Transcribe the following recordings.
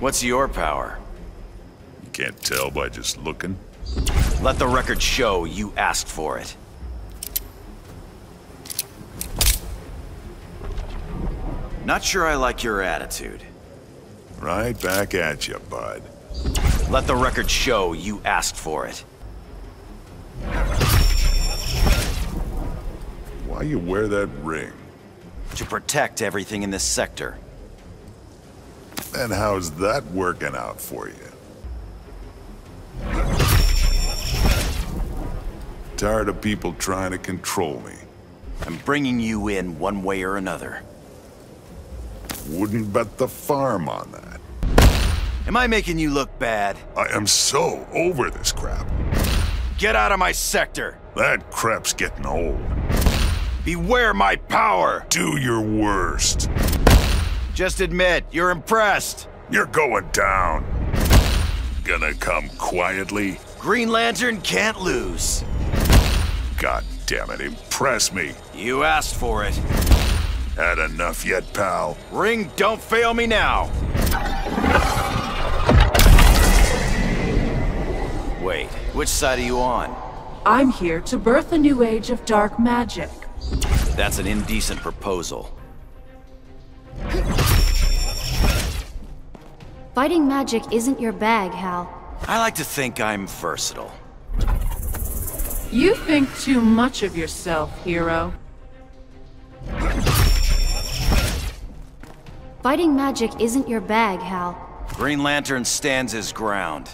What's your power? You can't tell by just looking. Let the record show you asked for it. Not sure I like your attitude. Right back at you, bud. Let the record show you asked for it. Why you wear that ring? To protect everything in this sector. And how's that working out for you? Tired of people trying to control me. I'm bringing you in one way or another. Wouldn't bet the farm on that. Am I making you look bad? I am so over this crap. Get out of my sector! That crap's getting old. Beware my power! Do your worst. Just admit, you're impressed. You're going down. Gonna come quietly? Green Lantern can't lose. God damn it, impress me. You asked for it. Had enough yet, pal? Ring, don't fail me now. Wait, which side are you on? I'm here to birth a new age of dark magic. That's an indecent proposal. Fighting magic isn't your bag, Hal. I like to think I'm versatile. You think too much of yourself, hero. Fighting magic isn't your bag, Hal. Green Lantern stands his ground.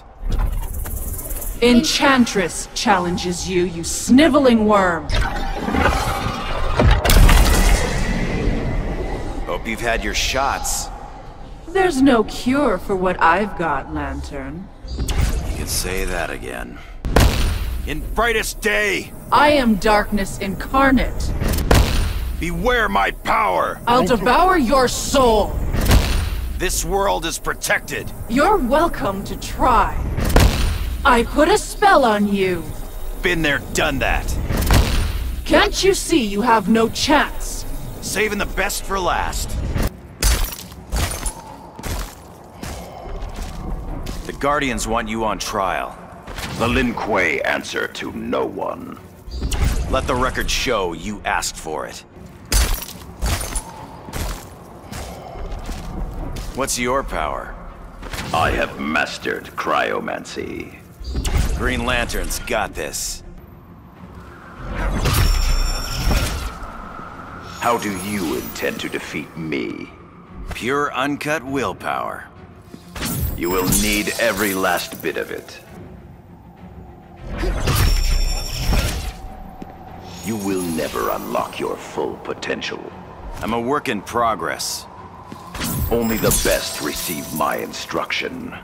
Enchantress challenges you, you sniveling worm. You've had your shots. There's no cure for what I've got, Lantern. You can say that again. In brightest day, I am darkness incarnate. beware my power! I'll devour your soul. This world is protected. You're welcome to try. I put a spell on you. Been there, done that. Can't you see you have no chance? Saving the best for last. The Guardians want you on trial. The Lin Kuei answer to no one. Let the record show you asked for it. What's your power? I have mastered cryomancy. Green Lantern's got this. How do you intend to defeat me? Pure uncut willpower. You will need every last bit of it. You will never unlock your full potential. I'm a work in progress. Only the best receive my instruction.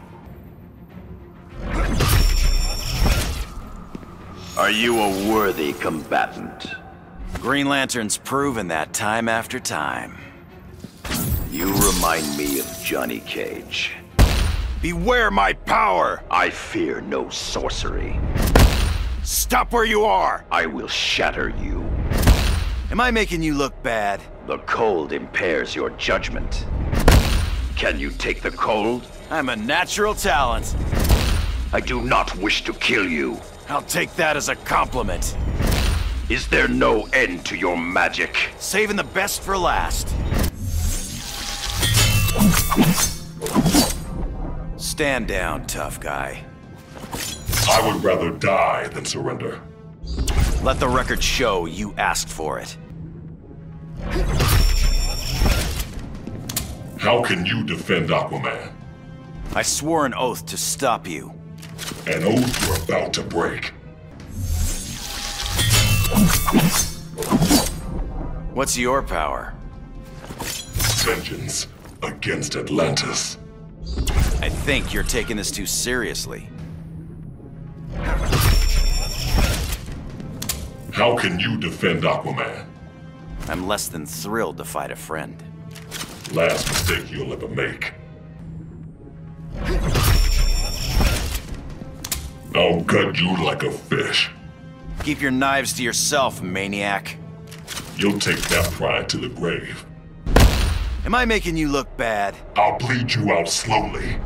Are you a worthy combatant? Green Lantern's proven that time after time. You remind me of Johnny Cage. Beware my power! I fear no sorcery. Stop where you are! I will shatter you. Am I making you look bad? The cold impairs your judgment. Can you take the cold? I'm a natural talent. I do not wish to kill you. I'll take that as a compliment. Is there no end to your magic? Saving the best for last. Stand down, tough guy. I would rather die than surrender. Let the record show you asked for it. How can you defend Aquaman? I swore an oath to stop you. An oath you're about to break. What's your power? Vengeance against Atlantis. I think you're taking this too seriously. How can you defend Aquaman? I'm less than thrilled to fight a friend. Last mistake you'll ever make. I'll gut you like a fish. Keep your knives to yourself, maniac. You'll take that pride to the grave. Am I making you look bad? I'll bleed you out slowly.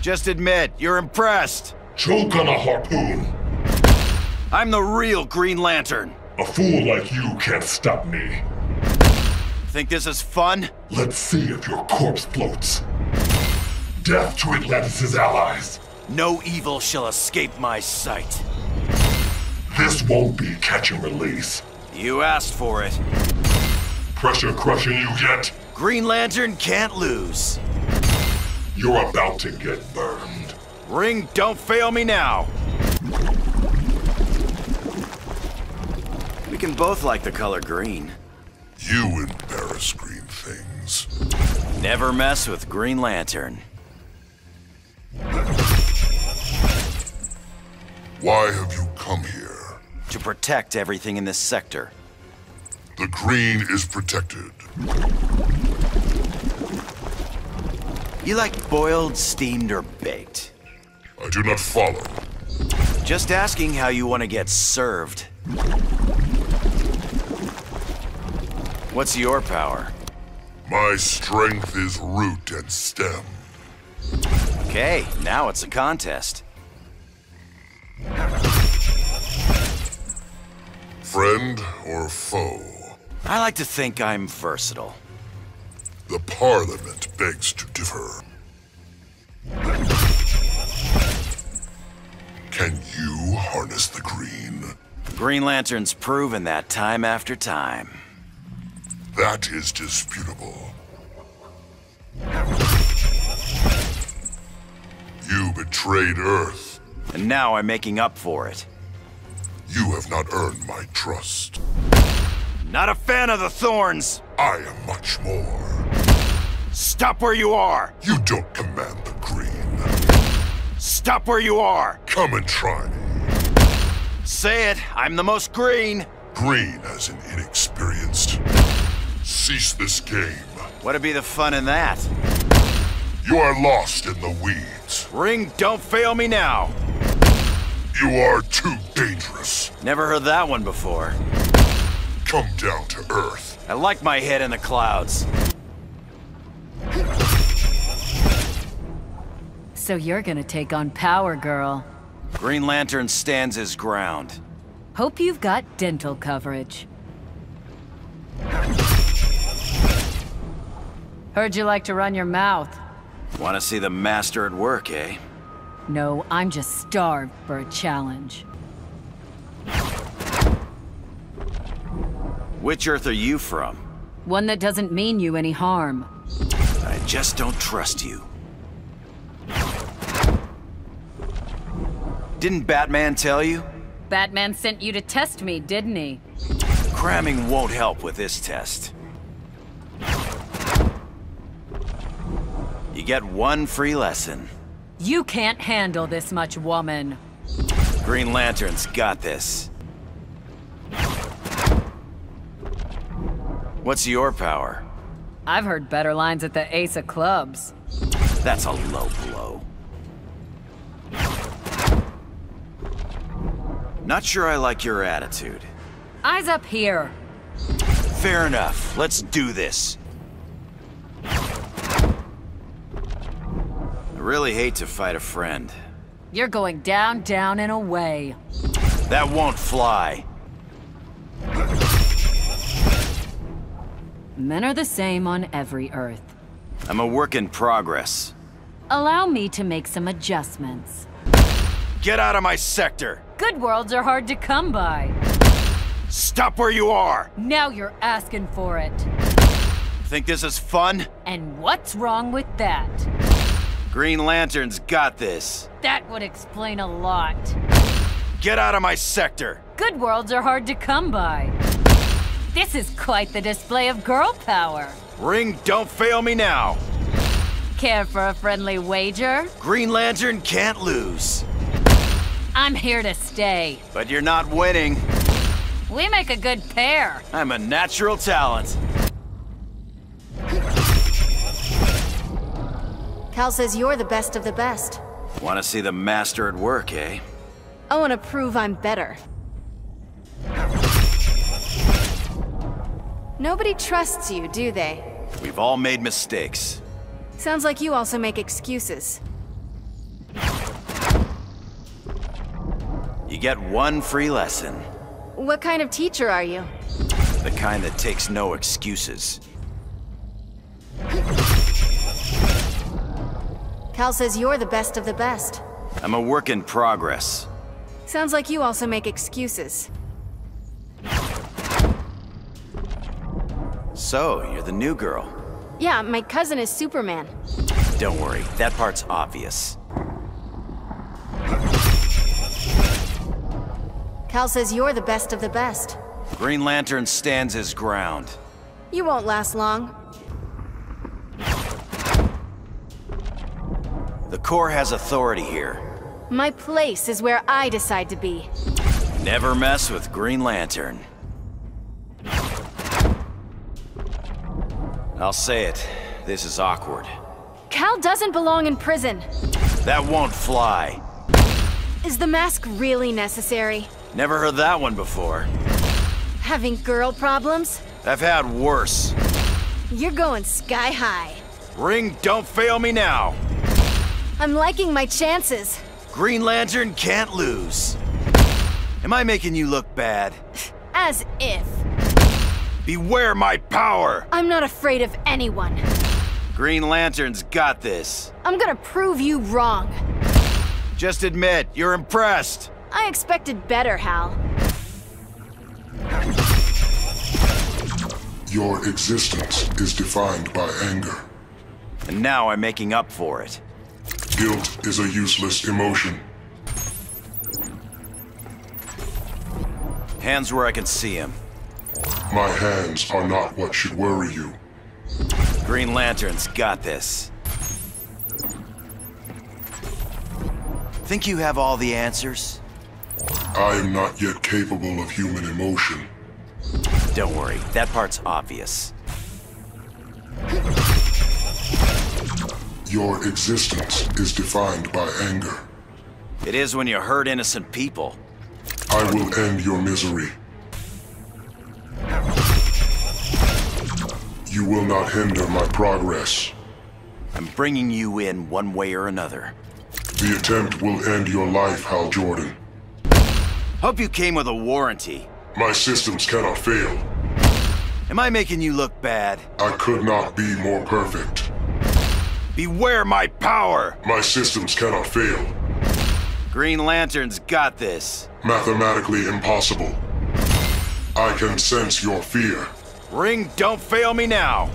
Just admit, you're impressed. Choke on a harpoon. I'm the real Green Lantern. A fool like you can't stop me. Think this is fun? Let's see if your corpse floats. Death to Atlantis' allies. No evil shall escape my sight. This won't be catch and release. You asked for it. Pressure crushing you yet? Green Lantern can't lose. You're about to get burned. Ring, don't fail me now. We can both like the color green. You embarrass green things. Never mess with Green Lantern. Why have you come here? To protect everything in this sector. The green is protected. You like boiled, steamed, or baked? I do not follow. Just asking how you want to get served. What's your power? My strength is root and stem. Okay, now it's a contest. Friend or foe? I like to think I'm versatile. The Parliament begs to differ. Can you harness the green? Green Lantern's proven that time after time. That is disputable. You betrayed Earth. And now I'm making up for it. You have not earned my trust. Not a fan of the thorns! I am much more. Stop where you are! You don't command the green. Stop where you are! Come and try me. Say it, I'm the most green! Green as an inexperienced. Cease this game. What'd be the fun in that? You are lost in the weeds. Ring, don't fail me now! You are too dangerous. Never heard that one before. Come down to Earth. I like my head in the clouds. So you're gonna take on Power Girl. Green Lantern stands his ground. Hope you've got dental coverage. Heard you like to run your mouth. Want to see the master at work, eh? No, I'm just starved for a challenge. Which Earth are you from? One that doesn't mean you any harm. I just don't trust you. Didn't Batman tell you? Batman sent you to test me, didn't he? Cramming won't help with this test. You get one free lesson. You can't handle this much woman. Green Lantern's got this. What's your power? I've heard better lines at the Ace of Clubs. That's a low blow. Not sure I like your attitude. Eyes up here. Fair enough. Let's do this. Really hate to fight a friend. You're going down, down, and away. That won't fly. Men are the same on every Earth. I'm a work in progress. Allow me to make some adjustments. Get out of my sector! Good worlds are hard to come by. Stop where you are! Now you're asking for it. Think this is fun? And what's wrong with that? Green Lantern's got this. That would explain a lot. Get out of my sector! Good worlds are hard to come by. This is quite the display of girl power. Ring, don't fail me now! Care for a friendly wager? Green Lantern can't lose. I'm here to stay. But you're not winning. We make a good pair. I'm a natural talent. Kal says you're the best of the best. Wanna see the master at work, eh? I wanna prove I'm better. Nobody trusts you, do they? We've all made mistakes. Sounds like you also make excuses. You get one free lesson. What kind of teacher are you? The kind that takes no excuses. Kal says you're the best of the best. I'm a work in progress. Sounds like you also make excuses. So, you're the new girl. Yeah, my cousin is Superman. Don't worry, that part's obvious. Kal says you're the best of the best. Green Lantern stands his ground. You won't last long. The Corps has authority here. My place is where I decide to be. Never mess with Green Lantern. I'll say it. This is awkward. Kal doesn't belong in prison. That won't fly. Is the mask really necessary? Never heard that one before. Having girl problems? I've had worse. You're going sky high. Ring, don't fail me now. I'm liking my chances. Green Lantern can't lose. Am I making you look bad? As if. Beware my power! I'm not afraid of anyone. Green Lantern's got this. I'm gonna prove you wrong. Just admit, you're impressed. I expected better, Hal. Your existence is defined by anger. And now I'm making up for it. Guilt is a useless emotion. Hands where I can see him. My hands are not what should worry you. Green Lantern's got this. Think you have all the answers? I am not yet capable of human emotion. Don't worry, that part's obvious. Your existence is defined by anger. It is when you hurt innocent people. I will end your misery. You will not hinder my progress. I'm bringing you in one way or another. The attempt will end your life, Hal Jordan. Hope you came with a warranty. My systems cannot fail. Am I making you look bad? I could not be more perfect. Beware my power! My systems cannot fail. Green Lantern's got this. Mathematically impossible. I can sense your fear. Ring, don't fail me now.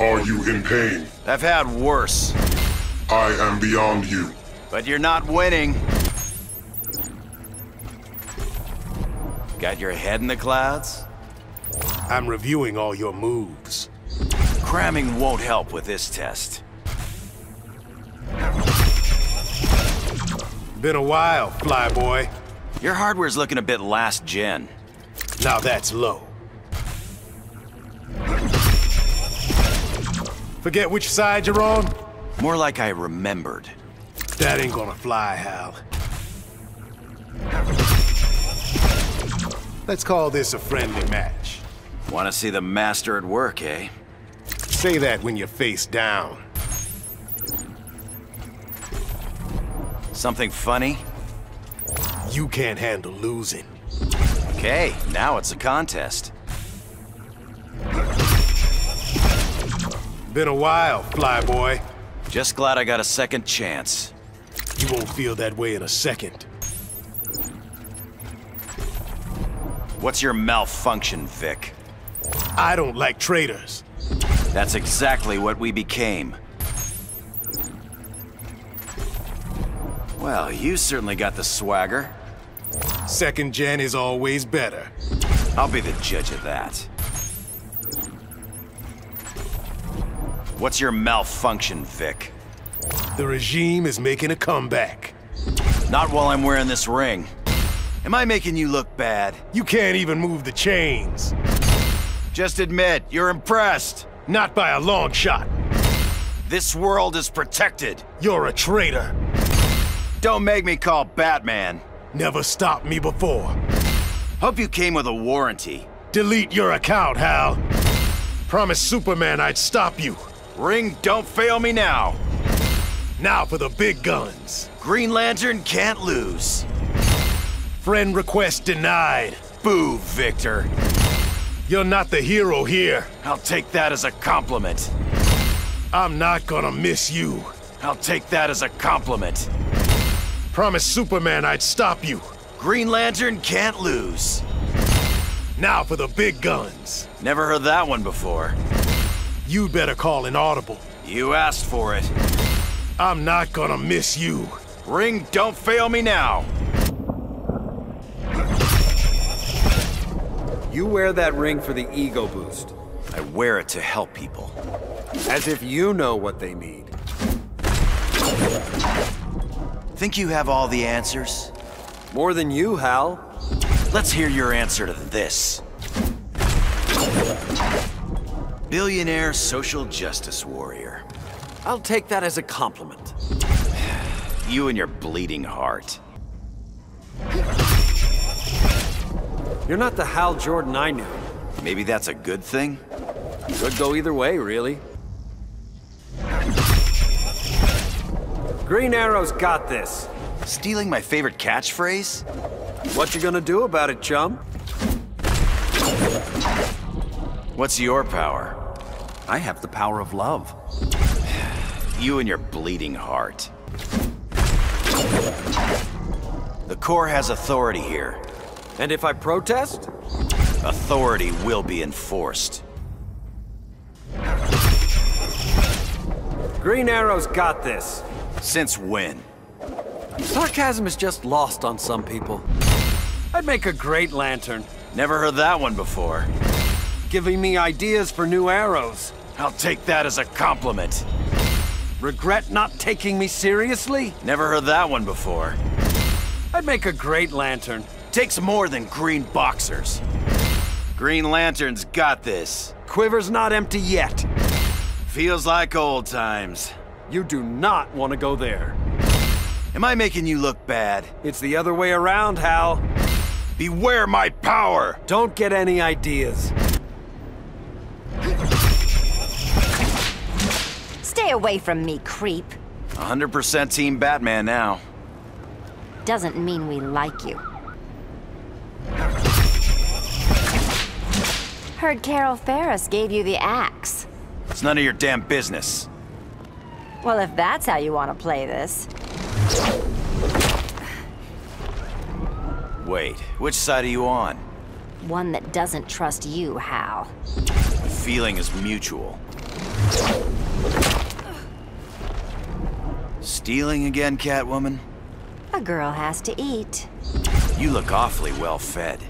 Are you in pain? I've had worse. I am beyond you. But you're not winning. Got your head in the clouds? I'm reviewing all your moves. Cramming won't help with this test. Been a while, flyboy. Your hardware's looking a bit last gen. Now that's low. Forget which side you're on? More like I remembered. That ain't gonna fly, Hal. Let's call this a friendly match. Want to see the master at work, eh? Say that when you're face down. Something funny? You can't handle losing. Okay, now it's a contest. Been a while, flyboy. Just glad I got a second chance. You won't feel that way in a second. What's your malfunction, Vic? I don't like traitors. That's exactly what we became. Well, you certainly got the swagger. Second gen is always better. I'll be the judge of that. What's your malfunction, Vic? The regime is making a comeback. Not while I'm wearing this ring. Am I making you look bad? You can't even move the chains. Just admit, you're impressed. Not by a long shot. This world is protected. You're a traitor. Don't make me call Batman. Never stopped me before. Hope you came with a warranty. Delete your account, Hal. Promised Superman I'd stop you. Ring, don't fail me now. Now for the big guns. Green Lantern can't lose. Friend request denied. Boo, Victor. You're not the hero here. I'll take that as a compliment. I'm not gonna miss you. I'll take that as a compliment. Promised Superman I'd stop you. Green Lantern can't lose. Now for the big guns. Never heard that one before. You'd better call an audible. You asked for it. I'm not gonna miss you. Ring, don't fail me now. You wear that ring for the ego boost. I wear it to help people. As if you know what they need. Think you have all the answers? More than you, Hal. Let's hear your answer to this. Billionaire social justice warrior. I'll take that as a compliment. You and your bleeding heart. You're not the Hal Jordan I knew. Maybe that's a good thing? Could go either way, really. Green Arrow's got this. Stealing my favorite catchphrase? What you gonna do about it, chum? What's your power? I have the power of love. You and your bleeding heart. The Corps has authority here. And if I protest? Authority will be enforced. Green Arrow's got this. Since when? Sarcasm is just lost on some people. I'd make a great lantern. Never heard that one before. Giving me ideas for new arrows. I'll take that as a compliment. Regret not taking me seriously? Never heard that one before. I'd make a great lantern. Takes more than green boxers. Green Lantern's got this. Quiver's not empty yet. Feels like old times. You do not want to go there. Am I making you look bad? It's the other way around, Hal. Beware my power! Don't get any ideas. Stay away from me, creep. 100% Team Batman now. Doesn't mean we like you. Heard Carol Ferris gave you the axe. It's none of your damn business. Well, if that's how you want to play this. Wait, which side are you on? One that doesn't trust you, Hal. The feeling is mutual. Stealing again, Catwoman? A girl has to eat. You look awfully well fed.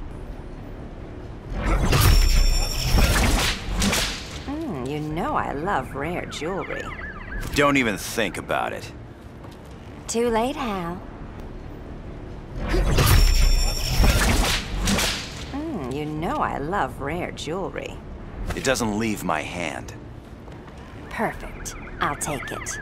Mm, you know I love rare jewelry. Don't even think about it. Too late, Hal. Mm, you know I love rare jewelry. It doesn't leave my hand. Perfect. I'll take it.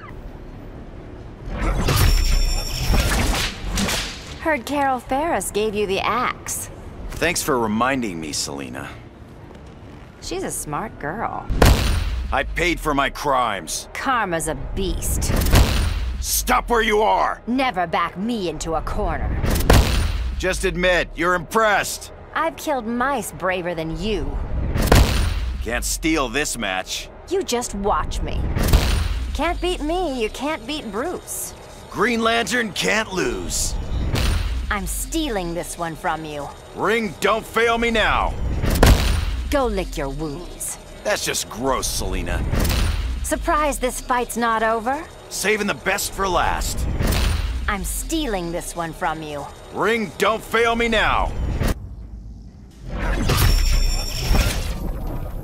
Heard Carol Ferris gave you the axe. Thanks for reminding me, Selina. She's a smart girl. I paid for my crimes. Karma's a beast. Stop where you are! Never back me into a corner. Just admit, you're impressed. I've killed mice braver than you. Can't steal this match. You just watch me. Can't beat me, you can't beat Bruce. Green Lantern can't lose. I'm stealing this one from you. Ring, don't fail me now. Go lick your wounds. That's just gross, Selina. Surprised this fight's not over? Saving the best for last. I'm stealing this one from you. Ring, don't fail me now.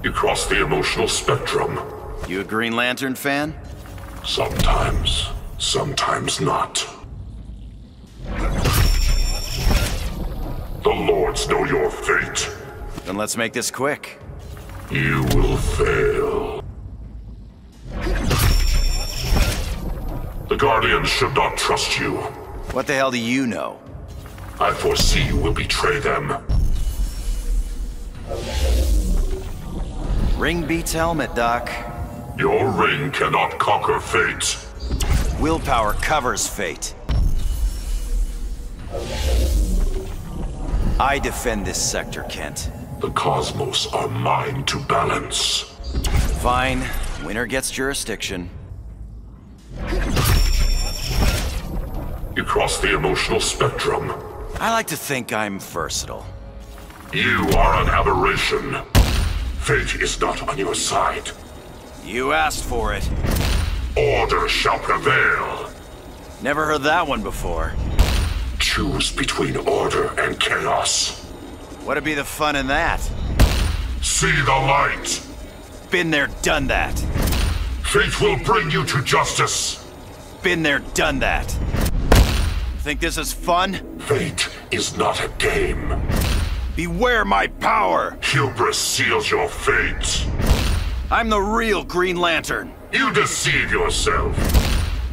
You cross the emotional spectrum. You a Green Lantern fan? Sometimes. Sometimes not. The Lords know your fate. Then let's make this quick. You will fail. The Guardians should not trust you. What the hell do you know? I foresee you will betray them. Ring beats helmet, Doc. Your ring cannot conquer fate. Willpower covers fate. I defend this sector, Kent. The cosmos are mine to balance. Fine. Winner gets jurisdiction. You cross the emotional spectrum. I like to think I'm versatile. You are an aberration. Fate is not on your side. You asked for it. Order shall prevail. Never heard that one before. Choose between order and chaos. What'd be the fun in that? See the light. Been there, done that. Fate will bring you to justice. Been there, done that. Think this is fun? Fate is not a game. Beware my power! Hubris seals your fate. I'm the real Green Lantern. You deceive yourself.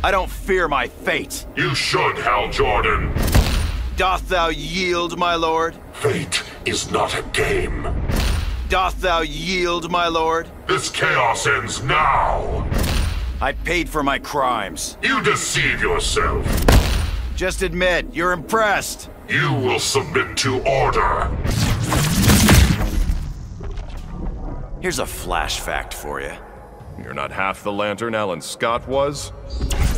I don't fear my fate. You should, Hal Jordan. Doth thou yield, my lord? Fate is not a game. Doth thou yield, my lord? This chaos ends now. I paid for my crimes. You deceive yourself. Just admit, you're impressed. You will submit to order. Here's a flash fact for you. You're not half the lantern Alan Scott was?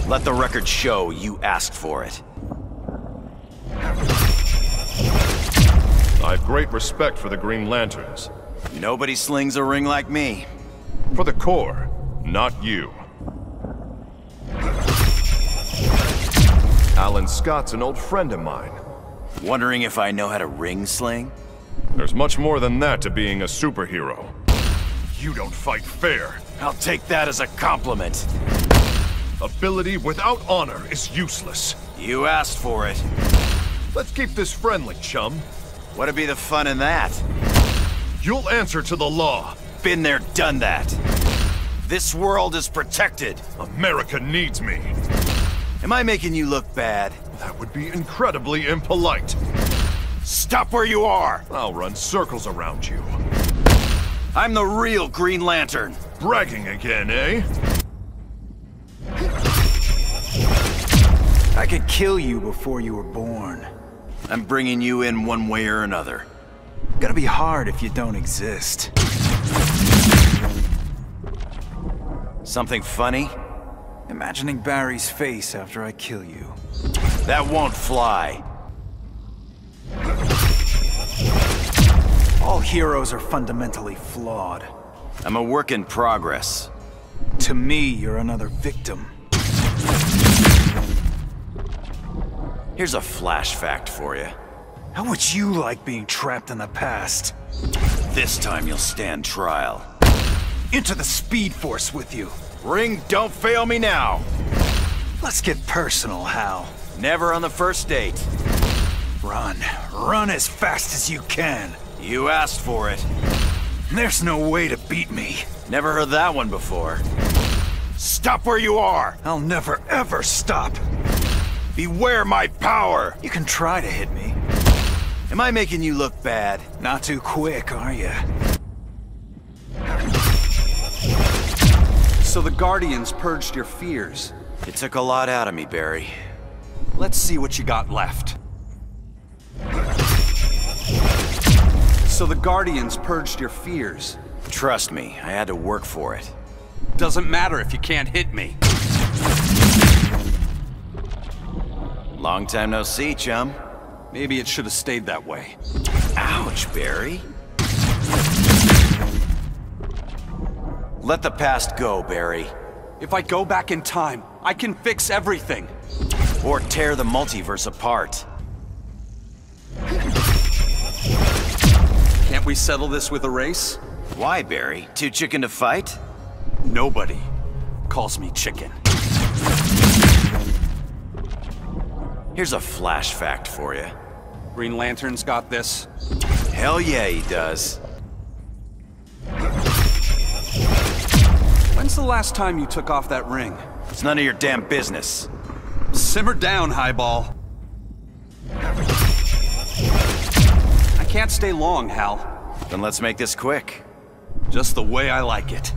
Let the record show you asked for it. I have great respect for the Green Lanterns. Nobody slings a ring like me. For the Corps, not you. Alan Scott's an old friend of mine. Wondering if I know how to ring sling? There's much more than that to being a superhero. You don't fight fair. I'll take that as a compliment. Ability without honor is useless. You asked for it. Let's keep this friendly, chum. What'd be the fun in that? You'll answer to the law. Been there, done that. This world is protected. America needs me. Am I making you look bad? That would be incredibly impolite. Stop where you are! I'll run circles around you. I'm the real Green Lantern. Bragging again, eh? I could kill you before you were born. I'm bringing you in one way or another. Gotta be hard if you don't exist. Something funny? Imagining Barry's face after I kill you. That won't fly. All heroes are fundamentally flawed. I'm a work in progress. To me, you're another victim. Here's a flash fact for you. How would you like being trapped in the past? This time you'll stand trial. Into the Speed Force with you. Ring, don't fail me now. Let's get personal, Hal. Never on the first date. Run. Run as fast as you can. You asked for it. There's no way to beat me. Never heard that one before. Stop where you are! I'll never ever stop. Beware my power! You can try to hit me. Am I making you look bad? Not too quick, are you? So the Guardians purged your fears. It took a lot out of me, Barry. Let's see what you got left. So the Guardians purged your fears. Trust me, I had to work for it. Doesn't matter if you can't hit me. Long time no see, chum. Maybe it should have stayed that way. Ouch, Barry. Let the past go, Barry. If I go back in time, I can fix everything. Or tear the multiverse apart. Can't we settle this with a race? Why, Barry? Too chicken to fight? Nobody calls me chicken. Here's a flash fact for you. Green Lantern's got this. Hell yeah, he does. When's the last time you took off that ring? It's none of your damn business. Simmer down, Highball. I can't stay long, Hal. Then let's make this quick. Just the way I like it.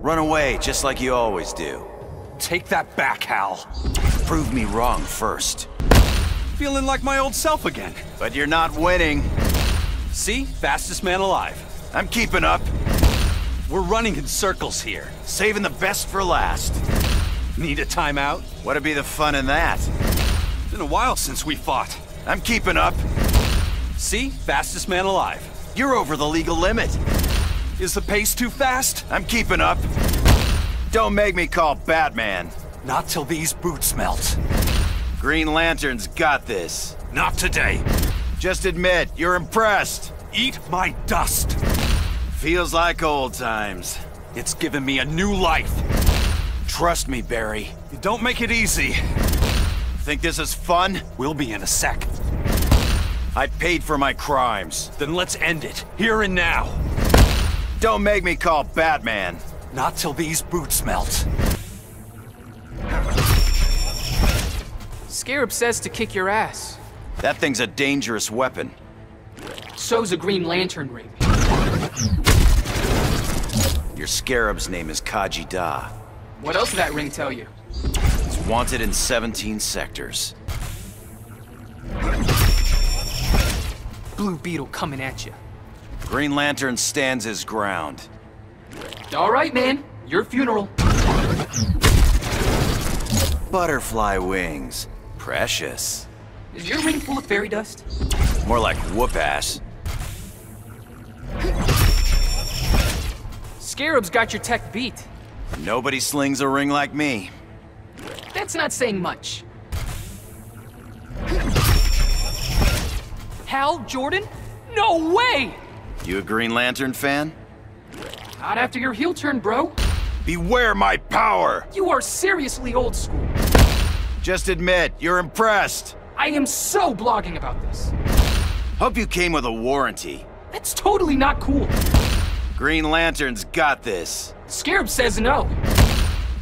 Run away, just like you always do. Take that back, Hal. Prove me wrong first. Feeling like my old self again. But you're not winning. See? Fastest man alive. I'm keeping up. We're running in circles here. Saving the best for last. Need a timeout? What'd be the fun in that? It's been a while since we fought. I'm keeping up. See? Fastest man alive. You're over the legal limit. Is the pace too fast? I'm keeping up. Don't make me call Batman. Not till these boots melt. Green Lantern's got this. Not today. Just admit, you're impressed. Eat my dust. Feels like old times. It's given me a new life. Trust me, Barry. You don't make it easy. Think this is fun? We'll be in a sec. I paid for my crimes. Then let's end it, here and now. Don't make me call Batman. Not till these boots melt. Scarab says to kick your ass. That thing's a dangerous weapon. So's a Green Lantern ring. Your Scarab's name is Khaji Da. What else did that ring tell you? It's wanted in 17 sectors. Blue Beetle coming at you. Green Lantern stands his ground. All right, man. Your funeral. Butterfly wings. Precious. Is your ring full of fairy dust? More like whoop ass. Scarab's got your tech beat. Nobody slings a ring like me. That's not saying much. Hal Jordan? No way! You a Green Lantern fan? Not after your heel turn, bro. Beware my power! You are seriously old school. Just admit, you're impressed. I am so blogging about this. Hope you came with a warranty. That's totally not cool. Green Lantern's got this. Scarab says no.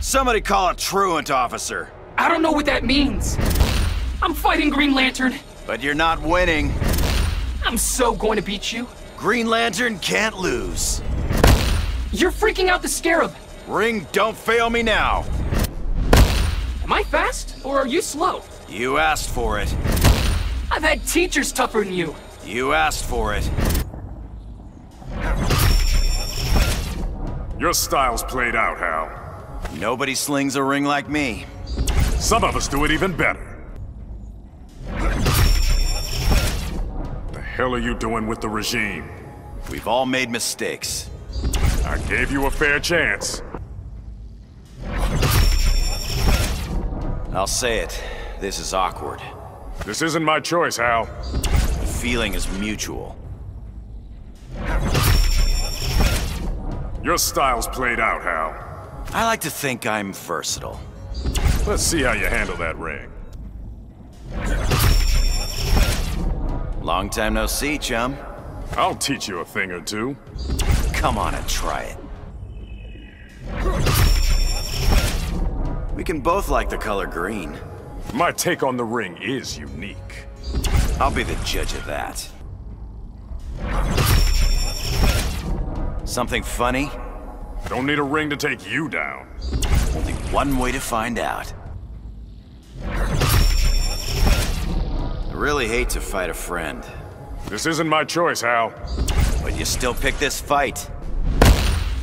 Somebody call a truant officer. I don't know what that means. I'm fighting Green Lantern. But you're not winning. I'm so going to beat you. Green Lantern can't lose. You're freaking out the Scarab. Ring, don't fail me now. Am I fast, or are you slow? You asked for it. I've had teachers tougher than you. You asked for it. Your style's played out, Hal. Nobody slings a ring like me. Some of us do it even better. The hell are you doing with the regime? We've all made mistakes. I gave you a fair chance. I'll say it. This is awkward. This isn't my choice, Hal. The feeling is mutual. Your style's played out, Hal. I like to think I'm versatile. Let's see how you handle that ring. Long time no see, chum. I'll teach you a thing or two. Come on and try it. We can both like the color green. My take on the ring is unique. I'll be the judge of that. Something funny? Don't need a ring to take you down. Only one way to find out. I really hate to fight a friend. This isn't my choice, Hal. But you still pick this fight.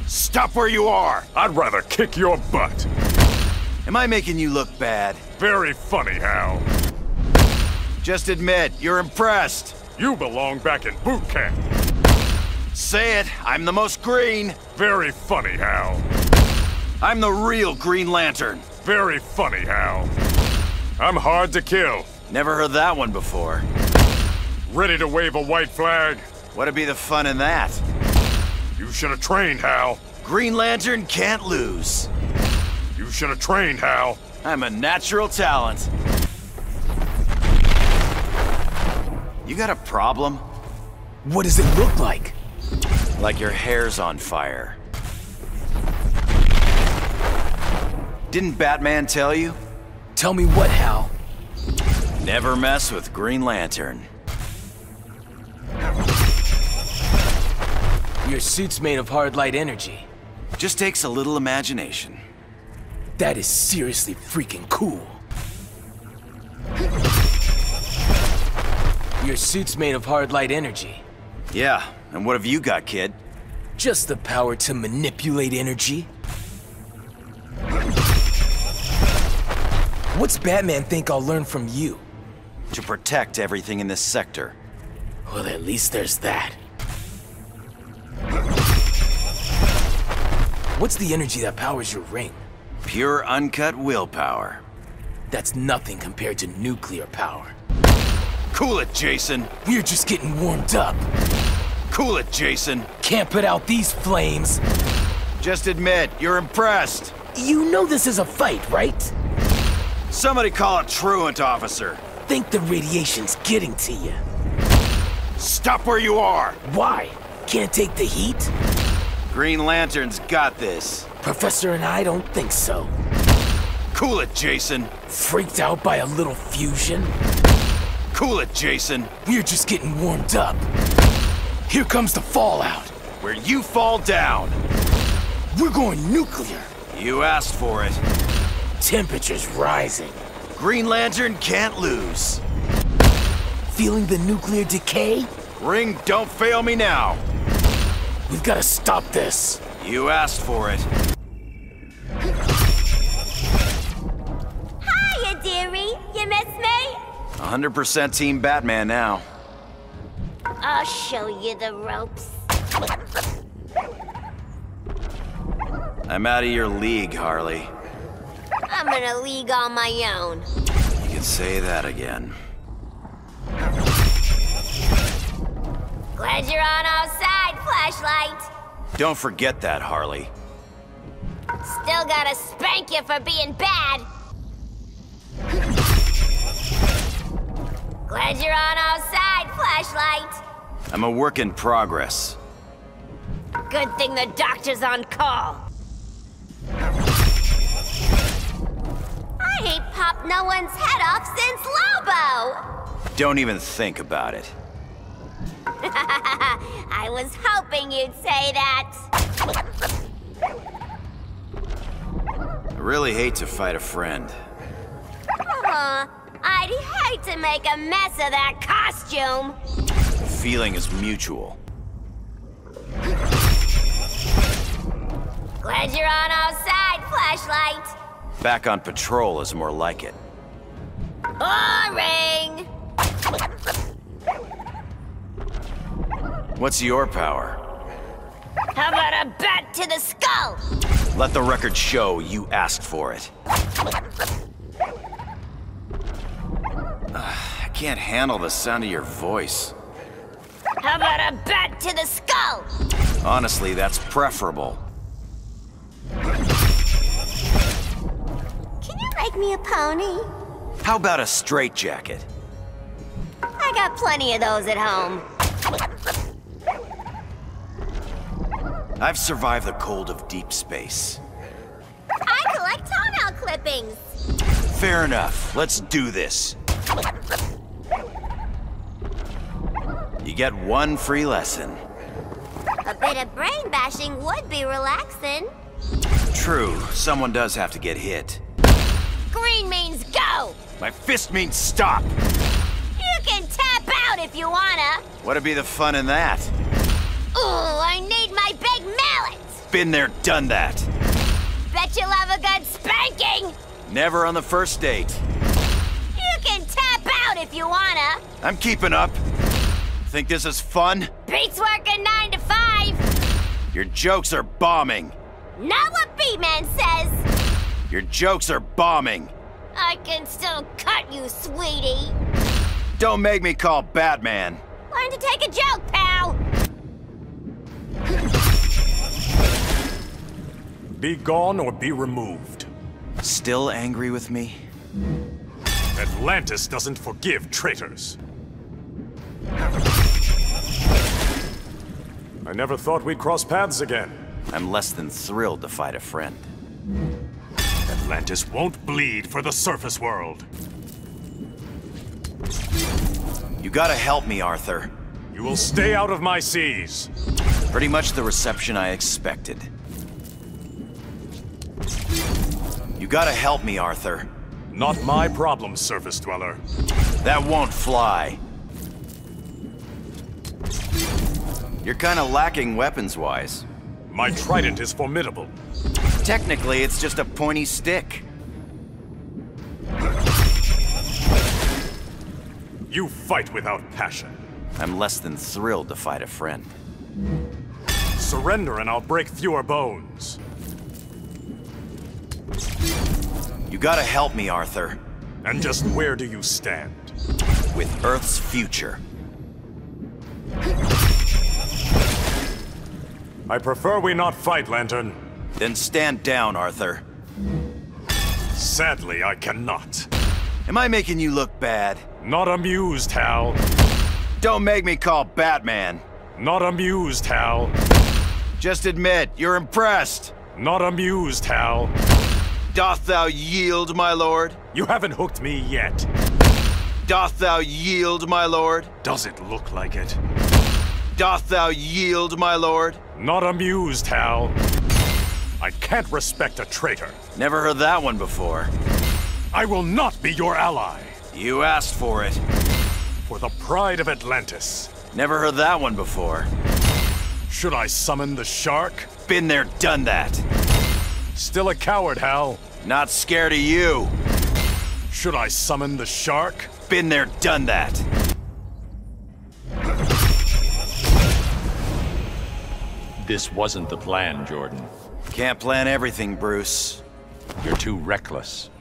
Stop where you are! I'd rather kick your butt. Am I making you look bad? Very funny, Hal. Just admit, you're impressed. You belong back in boot camp. Say it, I'm the most green. Very funny, Hal. I'm the real Green Lantern. Very funny, Hal. I'm hard to kill. Never heard that one before. Ready to wave a white flag? What'd be the fun in that? You should have trained, Hal. Green Lantern can't lose. You should have trained, Hal. I'm a natural talent. You got a problem? What does it look like? Like your hair's on fire. Didn't Batman tell you? Tell me what, Hal? Never mess with Green Lantern. Your suit's made of hard light energy. Just takes a little imagination. That is seriously freaking cool. Your suit's made of hard light energy. Yeah, and what have you got, kid? Just the power to manipulate energy. What's Batman think I'll learn from you? To protect everything in this sector. Well, at least there's that. What's the energy that powers your ring? Pure uncut willpower. That's nothing compared to nuclear power. Cool it, Jason. We're just getting warmed up. Cool it, Jason. Can't put out these flames. Just admit, you're impressed. You know this is a fight, right? Somebody call a truant, officer. Think the radiation's getting to you. Stop where you are! Why? Can't take the heat? Green Lantern's got this. Professor and I don't think so. Cool it, Jason. Freaked out by a little fusion? Cool it, Jason. We're just getting warmed up. Here comes the fallout. Where you fall down. We're going nuclear. You asked for it. Temperature's rising. Green Lantern can't lose. Feeling the nuclear decay? Ring, don't fail me now. We've got to stop this. You asked for it. Hiya, dearie. You miss me? 100% Team Batman now. I'll show you the ropes. I'm out of your league, Harley. I'm in a league on my own. You can say that again. Glad you're on our side, flashlight. Don't forget that, Harley. Still gotta spank you for being bad. Glad you're on our side, flashlight. I'm a work in progress. Good thing the doctor's on call. I ain't popped no one's head off since Lobo! Don't even think about it. I was hoping you'd say that. I really hate to fight a friend. Aw, I'd hate to make a mess of that costume. The feeling is mutual. Glad you're on our side, flashlight. Back on patrol is more like it. Boring! What's your power? How about a bat to the skull? Let the record show you asked for it. I can't handle the sound of your voice. How about a bat to the skull? Honestly, that's preferable. Can you make me a pony? How about a straitjacket? I got plenty of those at home. I've survived the cold of deep space. I collect toenail clippings. Fair enough. Let's do this. You get one free lesson. A bit of brain bashing would be relaxing. True, someone does have to get hit. Green means go! My fist means stop! You can tap out if you wanna. What'd be the fun in that? Ooh, I need my big mallet! Been there, done that. Bet you'll have a good spanking! Never on the first date. You can tap out if you wanna. I'm keeping up. Think this is fun? Beats working nine to five. Your jokes are bombing. Not what B-Man says. Your jokes are bombing. I can still cut you, sweetie. Don't make me call Batman. Learn to take a joke, pal. Be gone or be removed. Still angry with me? Atlantis doesn't forgive traitors. I never thought we'd cross paths again. I'm less than thrilled to fight a friend. Atlantis won't bleed for the surface world. You gotta help me, Arthur. You will stay out of my seas. Pretty much the reception I expected. You gotta help me, Arthur. Not my problem, surface dweller. That won't fly. You're kinda lacking weapons-wise. My trident is formidable. Technically, it's just a pointy stick. You fight without passion. I'm less than thrilled to fight a friend. Surrender and I'll break fewer bones. You gotta help me, Arthur. And just where do you stand? With Earth's future. I prefer we not fight, Lantern. Then stand down, Arthur. Sadly, I cannot. Am I making you look bad? Not amused, Hal. Don't make me call Batman. Not amused, Hal. Just admit, you're impressed. Not amused, Hal. Doth thou yield, my lord? You haven't hooked me yet. Doth thou yield, my lord? Does it look like it? Doth thou yield, my lord? Not amused, Hal. I can't respect a traitor. Never heard that one before. I will not be your ally. You asked for it. For the pride of Atlantis. Never heard that one before. Should I summon the shark? Been there, done that. Still a coward, Hal. Not scared of you. Should I summon the shark? Been there, done that. This wasn't the plan, Jordan. Can't plan everything, Bruce. You're too reckless.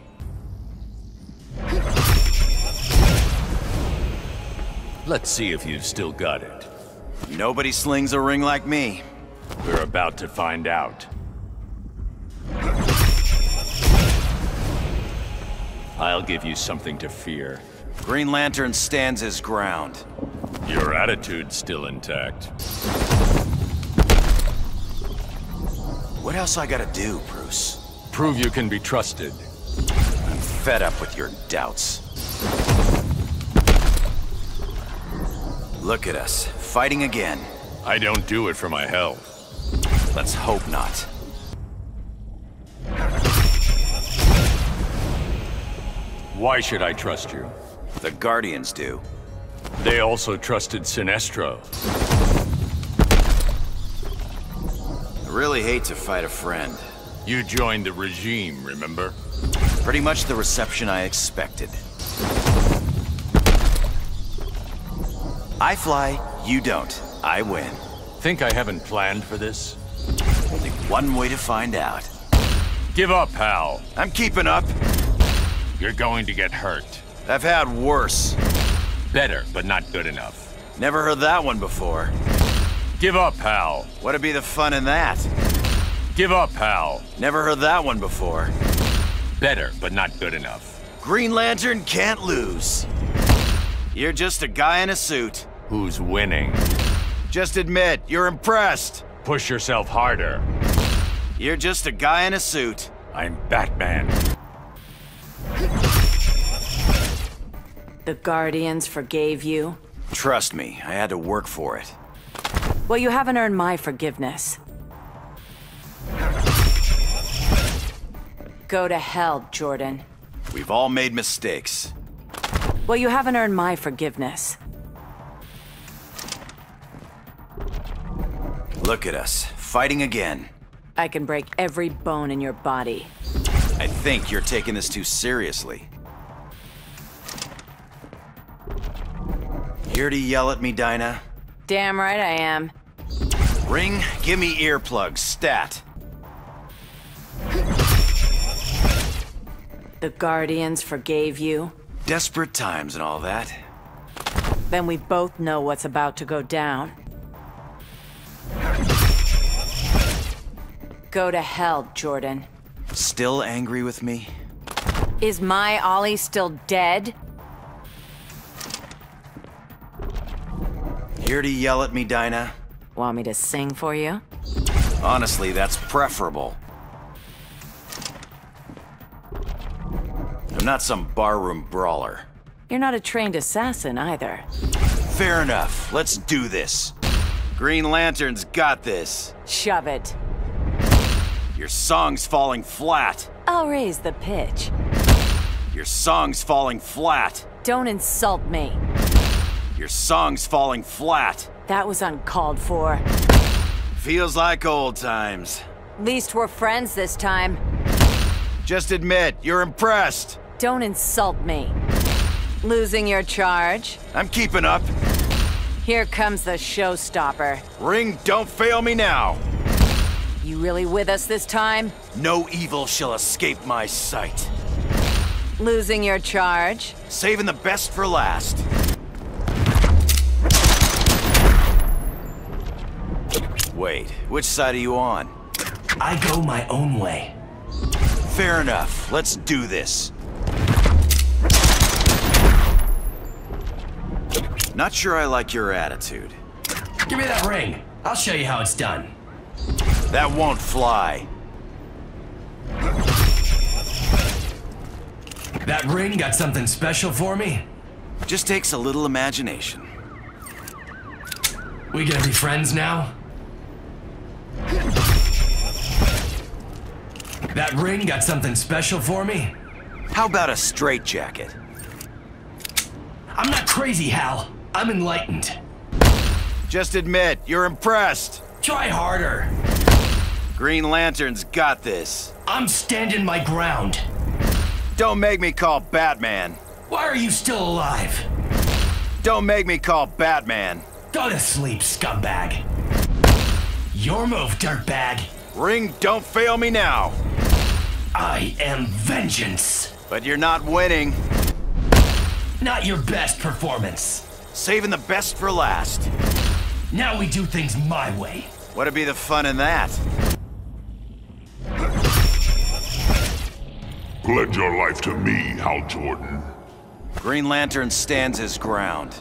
Let's see if you've still got it. Nobody slings a ring like me. We're about to find out. I'll give you something to fear. Green Lantern stands his ground. Your attitude's still intact. What else I gotta do, Bruce? Prove you can be trusted. I'm fed up with your doubts. Look at us, fighting again. I don't do it for my health. Let's hope not. Why should I trust you? The Guardians do. They also trusted Sinestro. I really hate to fight a friend. You joined the regime, remember? Pretty much the reception I expected. I fly, you don't. I win. Think I haven't planned for this? Only one way to find out. Give up, Hal. I'm keeping up. You're going to get hurt. I've had worse. Better, but not good enough. Never heard that one before. Give up, Hal. What'd be the fun in that? Give up, Hal. Never heard that one before. Better, but not good enough. Green Lantern can't lose. You're just a guy in a suit. Who's winning? Just admit, you're impressed. Push yourself harder. You're just a guy in a suit. I'm Batman. The Guardians forgave you? Trust me, I had to work for it. Well, you haven't earned my forgiveness. Go to hell, Jordan. We've all made mistakes. Well, you haven't earned my forgiveness. Look at us, fighting again. I can break every bone in your body. I think you're taking this too seriously. Here to yell at me, Dinah? Damn right I am. Ring, give me earplugs, stat. The Guardians forgave you? Desperate times and all that. Then we both know what's about to go down. Go to hell, Jordan. Still angry with me? Is my Ollie still dead? Here to yell at me, Dinah? Want me to sing for you? Honestly, that's preferable. I'm not some barroom brawler. You're not a trained assassin either. Fair enough. Let's do this. Green Lantern's got this. Shove it. Your song's falling flat. I'll raise the pitch. Your song's falling flat. Don't insult me. Your song's falling flat. That was uncalled for. Feels like old times. Least we're friends this time. Just admit, you're impressed. Don't insult me. Losing your charge? I'm keeping up. Here comes the showstopper. Ring, don't fail me now. You really with us this time? No evil shall escape my sight. Losing your charge? Saving the best for last. Wait, which side are you on? I go my own way. Fair enough. Let's do this. Not sure I like your attitude. Give me that ring. I'll show you how it's done. That won't fly. That ring got something special for me? Just takes a little imagination. We gonna be friends now? That ring got something special for me? How about a straitjacket? I'm not crazy, Hal. I'm enlightened. Just admit, you're impressed. Try harder. Green Lantern's got this. I'm standing my ground. Don't make me call Batman. Why are you still alive? Don't make me call Batman. Go to sleep, scumbag. Your move, dirtbag. Ring, don't fail me now. I am vengeance. But you're not winning. Not your best performance. Saving the best for last. Now we do things my way. What'd be the fun in that? Pledge your life to me, Hal Jordan. Green Lantern stands his ground.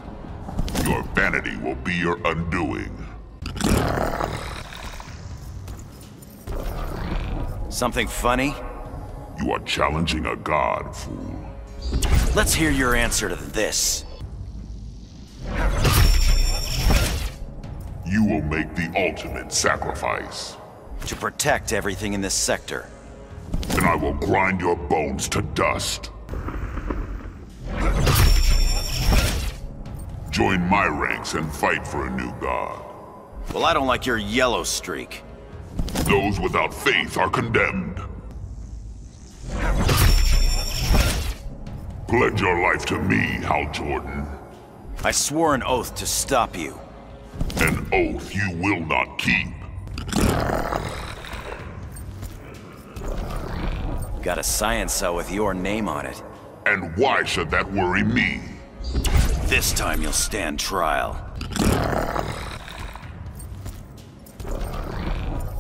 Your vanity will be your undoing. Something funny? You are challenging a god, fool. Let's hear your answer to this. You will make the ultimate sacrifice. To protect everything in this sector. Then I will grind your bones to dust. Join my ranks and fight for a new god. Well, I don't like your yellow streak. Those without faith are condemned. Pledge your life to me, Hal Jordan. I swore an oath to stop you. An oath you will not keep. Got a science cell with your name on it. And why should that worry me? This time you'll stand trial.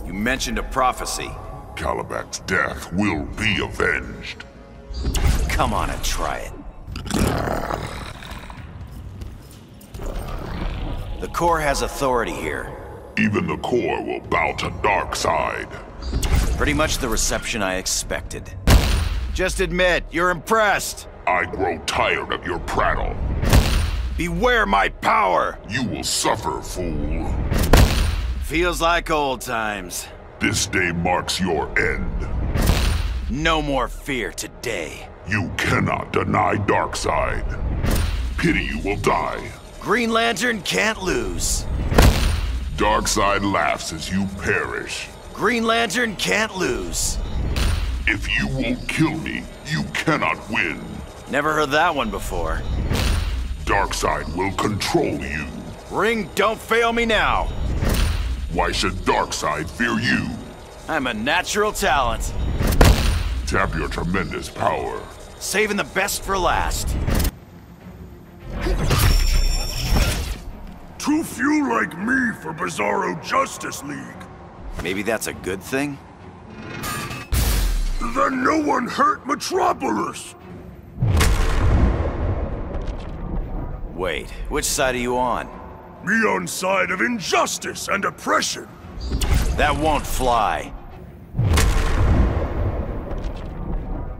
You mentioned a prophecy. Kalibak's death will be avenged. Come on and try it. The Corps has authority here. Even the Corps will bow to Darkseid. Pretty much the reception I expected. Just admit, you're impressed. I grow tired of your prattle. Beware my power! You will suffer, fool. Feels like old times. This day marks your end. No more fear today. You cannot deny Darkseid. Pity you will die. Green Lantern can't lose. Darkseid laughs as you perish. Green Lantern can't lose. If you won't kill me, you cannot win. Never heard that one before. Darkseid will control you. Ring, don't fail me now. Why should Darkseid fear you? I'm a natural talent. Tap your tremendous power. Saving the best for last. Too few like me for Bizarro Justice League. Maybe that's a good thing? Then no one hurt Metropolis! Wait, which side are you on? Me on side of injustice and oppression. That won't fly.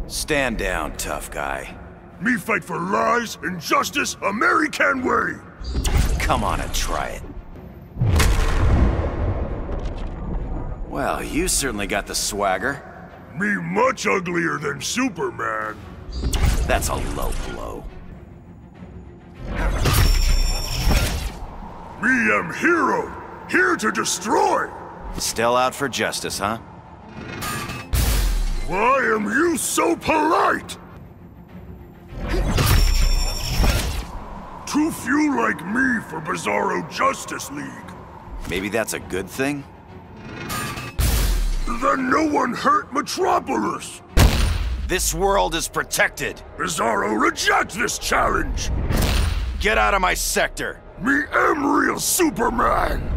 Stand down, tough guy. Me fight for lies, injustice, American way! Come on and try it. Well, you certainly got the swagger. Me much uglier than Superman. That's a low blow. Me am hero, here to destroy. Still out for justice, huh? Why am you so polite? Too few like me for Bizarro Justice League. Maybe that's a good thing? Then no one hurt Metropolis. This world is protected. Bizarro reject this challenge. Get out of my sector. Me am real Superman.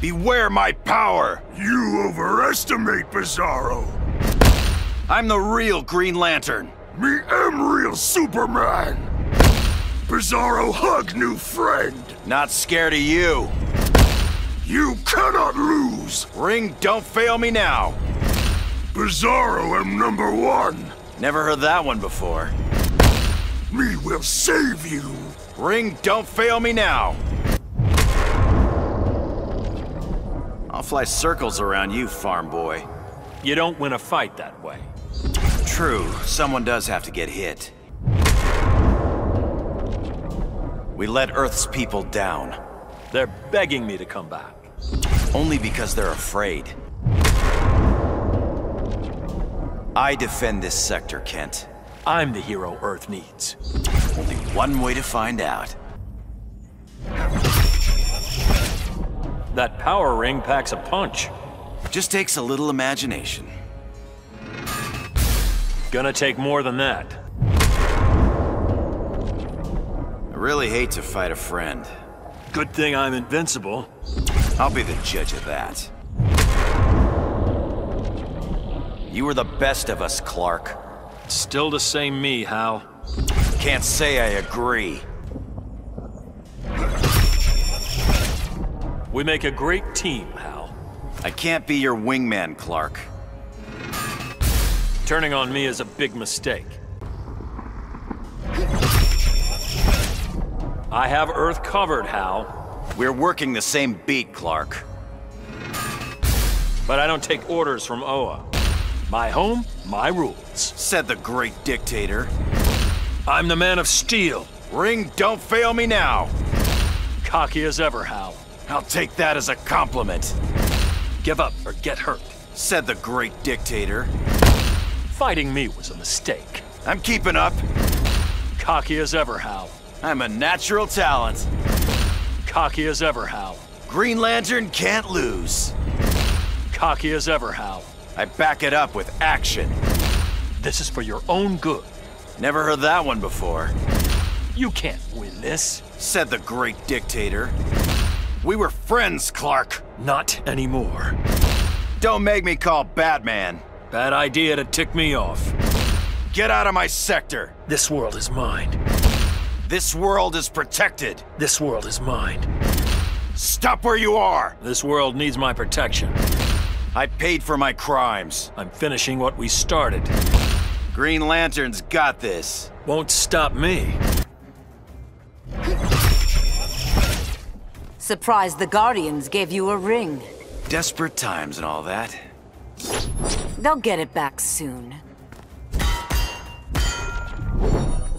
Beware my power. You overestimate Bizarro. I'm the real Green Lantern. Me am real Superman. Bizarro hug new friend. Not scared of you. You cannot lose. Ring, don't fail me now. Bizarro am number one. Never heard that one before. Me will save you. Ring, don't fail me now. I'll fly circles around you, farm boy. You don't win a fight that way. True, someone does have to get hit. We let Earth's people down. They're begging me to come back. Only because they're afraid. I defend this sector, Kent. I'm the hero Earth needs. Only one way to find out. That power ring packs a punch. Just takes a little imagination. Gonna take more than that. I really hate to fight a friend. Good thing I'm invincible. I'll be the judge of that. You were the best of us, Clark. Still the same me, Hal. Can't say I agree. We make a great team, Hal. I can't be your wingman, Clark. Turning on me is a big mistake. I have Earth covered, Hal. We're working the same beat, Clark. But I don't take orders from Oa. My home, my rules. Said the great dictator. I'm the man of steel. Ring, don't fail me now. Cocky as ever, Hal. I'll take that as a compliment. Give up or get hurt. Said the great dictator. Fighting me was a mistake. I'm keeping up. Cocky as ever, Hal. I'm a natural talent. Cocky as ever, Hal. Green Lantern can't lose. Cocky as ever, Hal. I back it up with action. This is for your own good. Never heard that one before. You can't win this. Said the great dictator. We were friends, Clark. Not anymore. Don't make me call Batman. Bad idea to tick me off. Get out of my sector. This world is mine. This world is protected. This world is mine. Stop where you are. This world needs my protection. I paid for my crimes. I'm finishing what we started. Green Lantern's got this. Won't stop me. Surprised the Guardians gave you a ring. Desperate times and all that. They'll get it back soon.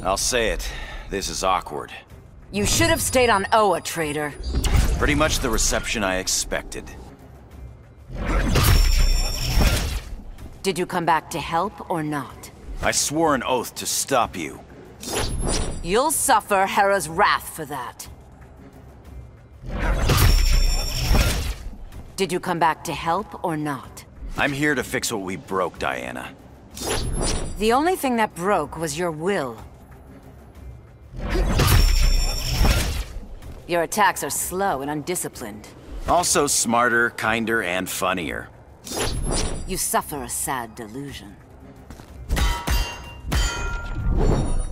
I'll say it. This is awkward. You should have stayed on Oa, traitor. Pretty much the reception I expected. Did you come back to help or not? I swore an oath to stop you. You'll suffer Hera's wrath for that. Did you come back to help or not? I'm here to fix what we broke, Diana. The only thing that broke was your will. Your attacks are slow and undisciplined. Also smarter, kinder, and funnier. You suffer a sad delusion.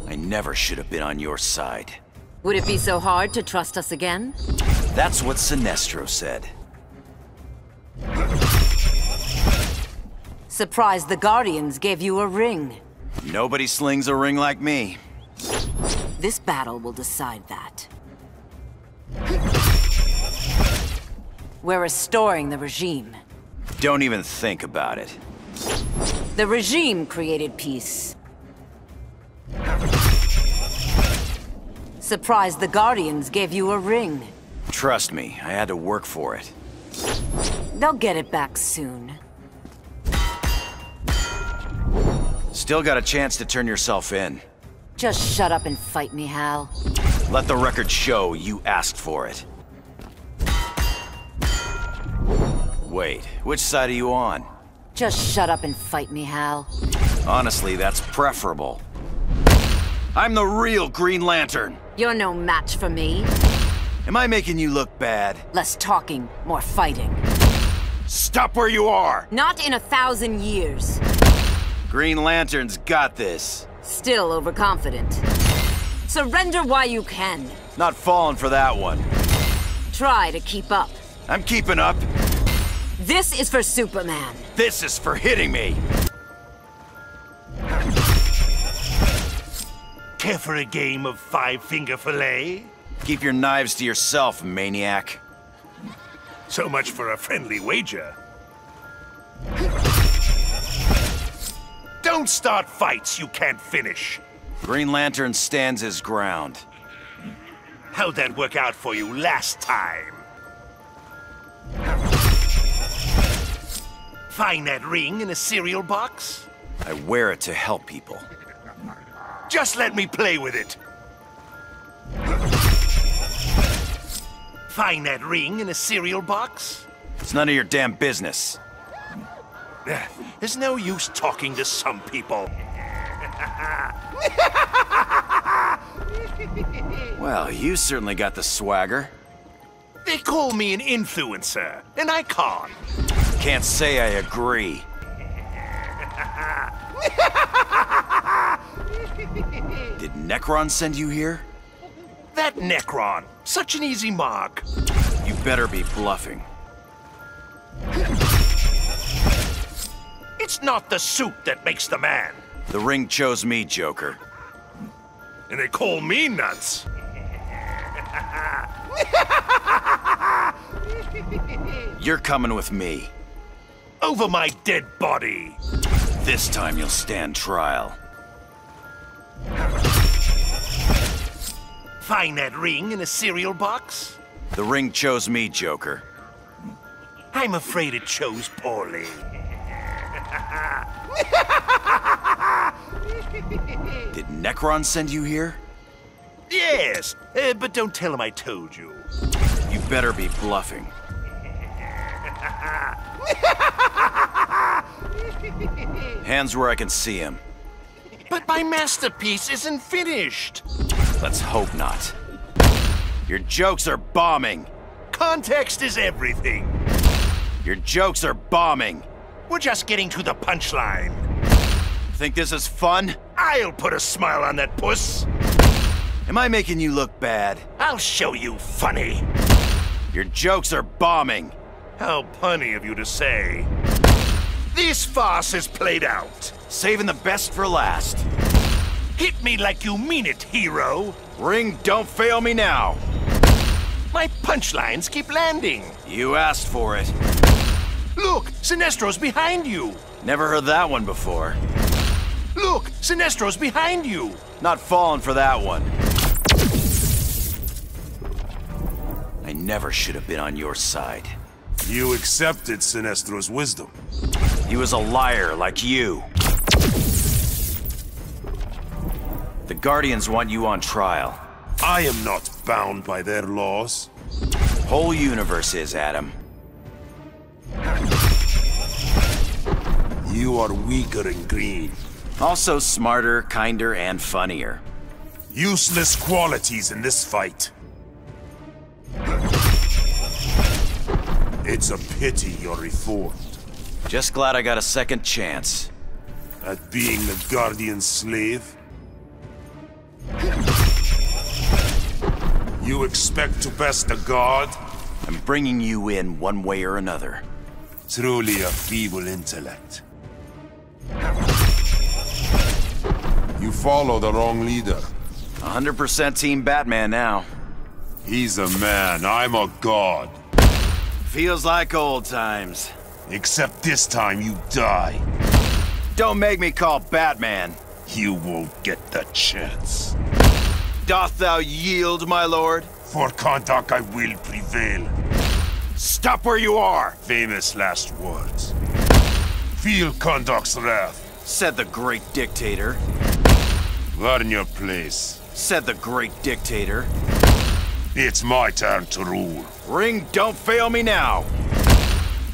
I never should have been on your side. Would it be so hard to trust us again? That's what Sinestro said. Surprised the Guardians gave you a ring. Nobody slings a ring like me. This battle will decide that. We're restoring the regime. Don't even think about it. The regime created peace. Surprised the Guardians gave you a ring. Trust me, I had to work for it. They'll get it back soon. Still got a chance to turn yourself in. Just shut up and fight me, Hal. Let the record show you asked for it. Wait, which side are you on? Just shut up and fight me, Hal. Honestly, that's preferable. I'm the real Green Lantern. You're no match for me. Am I making you look bad? Less talking, more fighting. Stop where you are! Not in a thousand years. Green Lantern's got this. Still overconfident. Surrender while you can. Not falling for that one. Try to keep up. I'm keeping up. This is for Superman. This is for hitting me. Care for a game of five-finger fillet? Keep your knives to yourself, maniac. So much for a friendly wager. Don't start fights you can't finish. Green Lantern stands his ground. How'd that work out for you last time? Find that ring in a cereal box? I wear it to help people. Just let me play with it. Find that ring in a cereal box? It's none of your damn business. There's no use talking to some people. well, you certainly got the swagger. They call me an influencer, an icon. can't. Can't say I agree. Did Nekron send you here? That Nekron, such an easy mark. You better be bluffing. It's not the suit that makes the man. The ring chose me, Joker. And they call me nuts. You're coming with me. Over my dead body. This time you'll stand trial. Find that ring in a cereal box? The ring chose me, Joker. I'm afraid it chose poorly. Did Nekron send you here? Yes, uh, but don't tell him I told you. You better be bluffing. Hands where I can see him. But my masterpiece isn't finished. Let's hope not. Your jokes are bombing. Context is everything. Your jokes are bombing. We're just getting to the punchline. Think this is fun? I'll put a smile on that puss. Am I making you look bad? I'll show you funny. Your jokes are bombing. How punny of you to say. This farce is played out. Saving the best for last. Hit me like you mean it, hero. Ring, don't fail me now. My punchlines keep landing. You asked for it. Look, Sinestro's behind you. Never heard that one before. Look, Sinestro's behind you. Not falling for that one. I never should have been on your side. You accepted Sinestro's wisdom. He was a liar like you. The Guardians want you on trial. I am not bound by their laws. Whole universe is, Adam. You are weaker in green. Also smarter, kinder, and funnier. Useless qualities in this fight. It's a pity you're reformed. Just glad I got a second chance. At being the Guardian's slave? You expect to best a god? I'm bringing you in one way or another. Truly a feeble intellect. You follow the wrong leader. 100% Team Batman now. He's a man, I'm a god. Feels like old times. Except this time you die. Don't make me call Batman. You won't get the chance. Doth thou yield, my lord? For Kahndaq I will prevail. Stop where you are! Famous last words. Feel Kahndaq's wrath. Said the great dictator. Learn your place. Said the great dictator. It's my turn to rule. Ring, don't fail me now!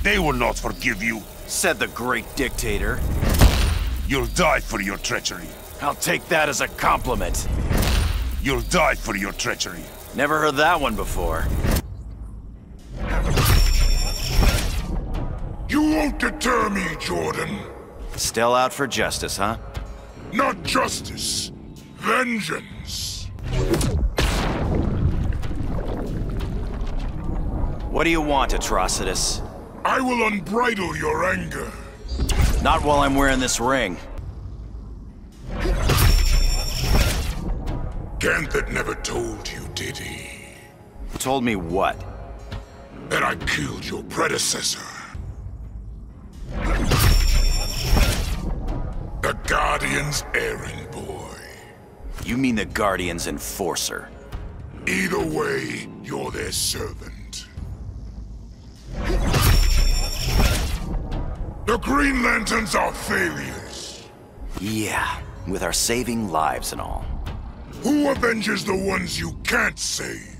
They will not forgive you. Said the great dictator. You'll die for your treachery. I'll take that as a compliment. You'll die for your treachery. Never heard that one before. You won't deter me, Jordan. Still out for justice, huh? Not justice. Vengeance. What do you want, Atrocitus? I will unbridle your anger. Not while I'm wearing this ring. Ganthet never told you, did he? Told me what? That I killed your predecessor. The Guardian's errand boy. You mean the Guardian's enforcer? Either way, you're their servant. The Green Lanterns are failures. Yeah, with our saving lives and all. Who avenges the ones you can't save?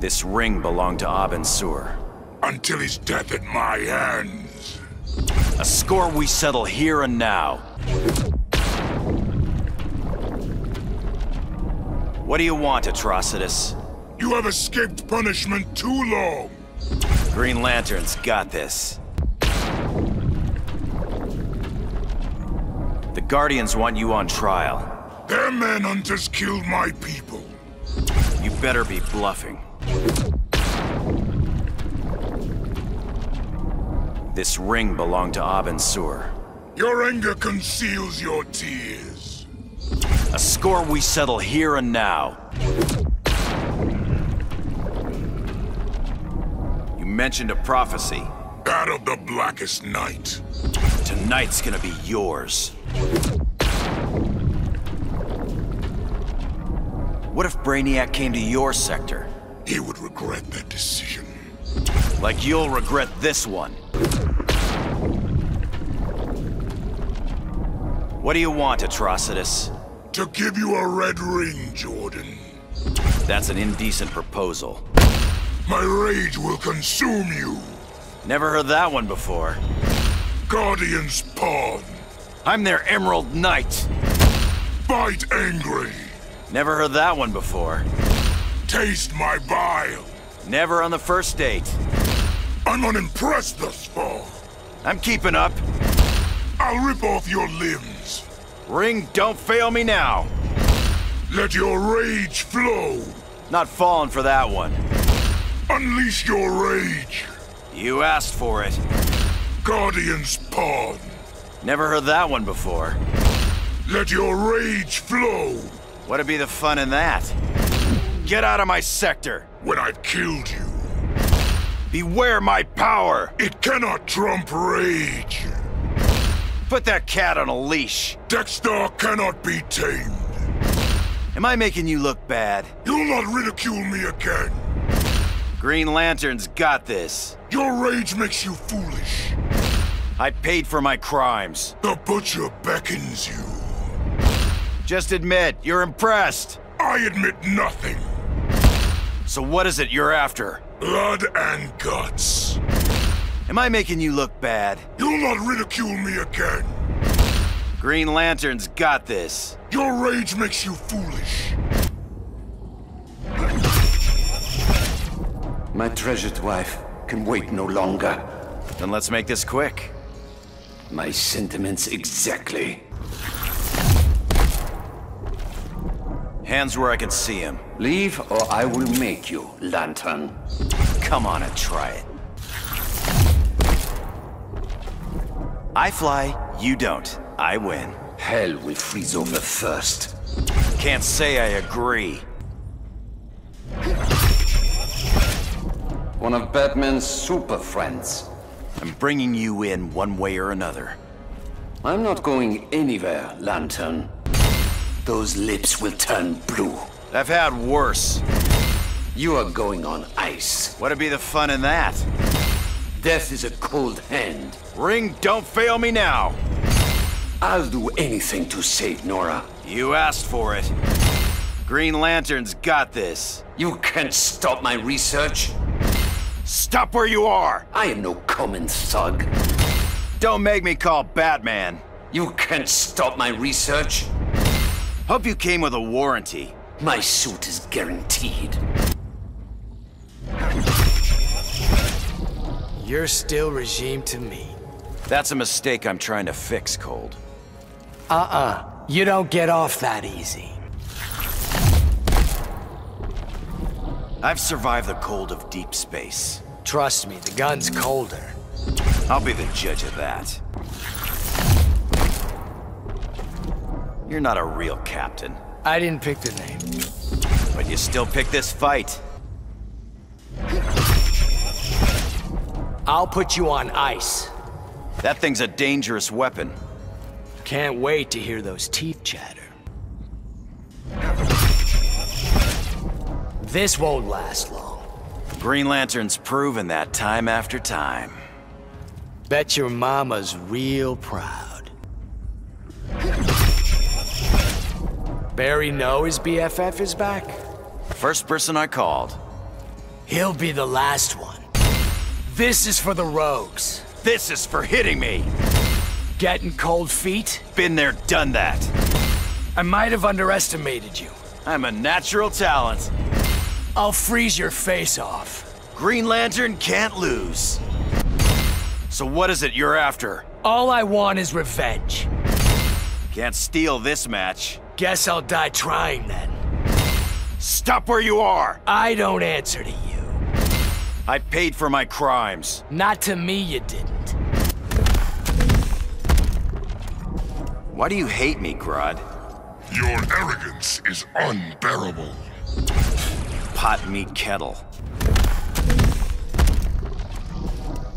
This ring belonged to Abin Sur. Until his death at my hands. A score we settle here and now. What do you want, Atrocitus? You have escaped punishment too long. Green Lantern's got this. The Guardians want you on trial. Their manhunters killed my people. You better be bluffing. This ring belonged to Abin Sur. Your anger conceals your tears. A score we settle here and now. You mentioned a prophecy. That of the Blackest Night. Tonight's gonna be yours. What if Brainiac came to your sector? He would regret that decision. Like you'll regret this one. What do you want, Atrocitus? To give you a red ring, Jordan. That's an indecent proposal. My rage will consume you. Never heard that one before. Guardian's Pawn. I'm their Emerald Knight. Fight angry. Never heard that one before. Taste my bile. Never on the first date. I'm unimpressed thus far. I'm keeping up. I'll rip off your limbs. Ring, don't fail me now. Let your rage flow. Not falling for that one. Unleash your rage. You asked for it. Guardian's Pawn. Never heard that one before. Let your rage flow. What'd be the fun in that? Get out of my sector! When I've killed you. Beware my power! It cannot trump rage. Put that cat on a leash. Dex-Starr cannot be tamed. Am I making you look bad? You'll not ridicule me again. Green Lantern's got this. Your rage makes you foolish. I paid for my crimes. The Butcher beckons you. Just admit, you're impressed. I admit nothing. So what is it you're after? Blood and guts. Am I making you look bad? You'll not ridicule me again. Green Lantern's got this. Your rage makes you foolish. My treasured wife can wait no longer. Then let's make this quick. My sentiments exactly. Hands where I can see him. Leave or I will make you, Lantern. Come on and try it. I fly, you don't. I win. Hell will freeze over first. Can't say I agree. One of Batman's super friends. I'm bringing you in one way or another. I'm not going anywhere, Lantern. Those lips will turn blue. I've had worse. You are going on ice. What'd be the fun in that? Death is a cold hand. Ring, don't fail me now. I'll do anything to save Nora. You asked for it. Green Lantern's got this. You can't stop my research. Stop where you are! I am no common thug. Don't make me call Batman. You can't stop my research. Hope you came with a warranty. My suit is guaranteed. You're still regime to me. That's a mistake I'm trying to fix, Cold. Uh-uh. You don't get off that easy. I've survived the cold of deep space. Trust me, the gun's colder. I'll be the judge of that. You're not a real captain. I didn't pick the name. But you still pick this fight. I'll put you on ice. That thing's a dangerous weapon. Can't wait to hear those teeth chatter. This won't last long. Green Lantern's proven that time after time. Bet your mama's real proud. Barry know his BFF is back? First person I called. He'll be the last one. This is for the rogues. This is for hitting me. Getting cold feet? Been there, done that. I might have underestimated you. I'm a natural talent. I'll freeze your face off. Green Lantern can't lose. So what is it you're after? All I want is revenge. Can't steal this match. Guess I'll die trying then. Stop where you are! I don't answer to you. I paid for my crimes. Not to me you didn't. Why do you hate me, Grodd? Your arrogance is unbearable. Pot meet kettle.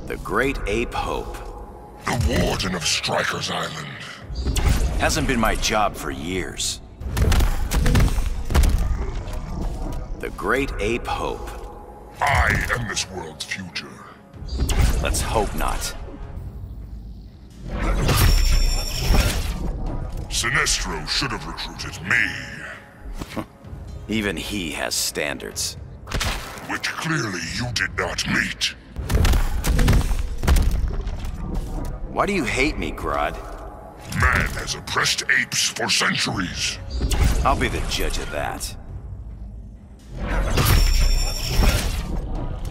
The Great Ape Hope. The Warden of Stryker's Island. Hasn't been my job for years. The Great Ape Hope. I am this world's future. Let's hope not. Sinestro should have recruited me. Even he has standards. Which clearly you did not meet. Why do you hate me, Grodd? Man has oppressed apes for centuries. I'll be the judge of that.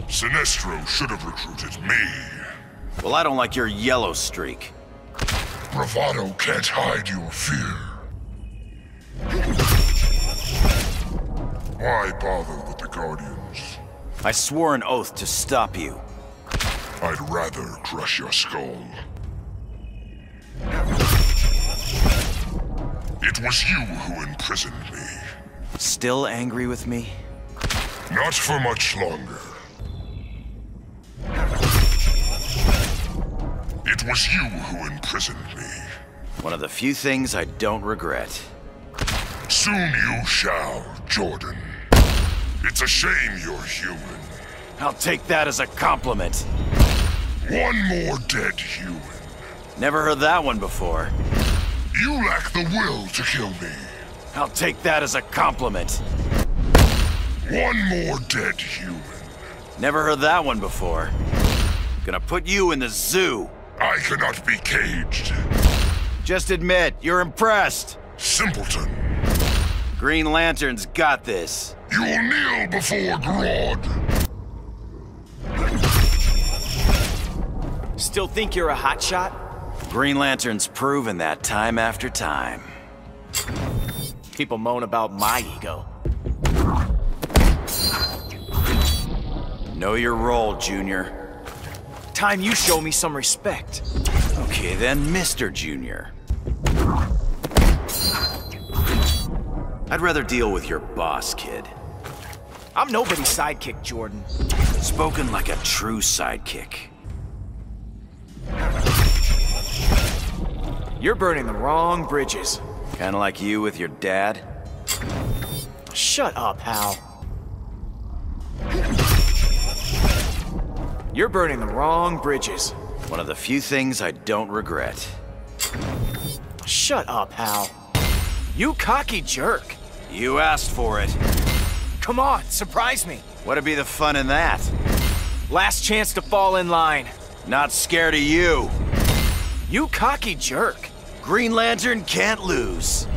Sinestro should have recruited me. Well, I don't like your yellow streak. Bravado can't hide your fear. Why bother with the Guardians? I swore an oath to stop you. I'd rather crush your skull. It was you who imprisoned me. Still angry with me? Not for much longer. It was you who imprisoned me. One of the few things I don't regret. Soon you shall, Jordan. It's a shame you're human. I'll take that as a compliment. One more dead human. Never heard that one before. You lack the will to kill me. I'll take that as a compliment. One more dead human. Never heard that one before. Gonna put you in the zoo. I cannot be caged. Just admit, you're impressed. Simpleton. Green Lantern's got this. You will kneel before Grodd. Still think you're a hotshot? Green Lantern's proven that time after time. People moan about my ego. Know your role, Junior. Time you show me some respect. Okay then, Mr. Junior. I'd rather deal with your boss, kid. I'm nobody's sidekick, Jordan. Spoken like a true sidekick. You're burning the wrong bridges. Kinda like you with your dad? Shut up, Hal. You're burning the wrong bridges. One of the few things I don't regret. Shut up, Hal. You cocky jerk. You asked for it. Come on, surprise me. What'd be the fun in that? Last chance to fall in line. Not scared of you. You cocky jerk. Green Lantern can't lose.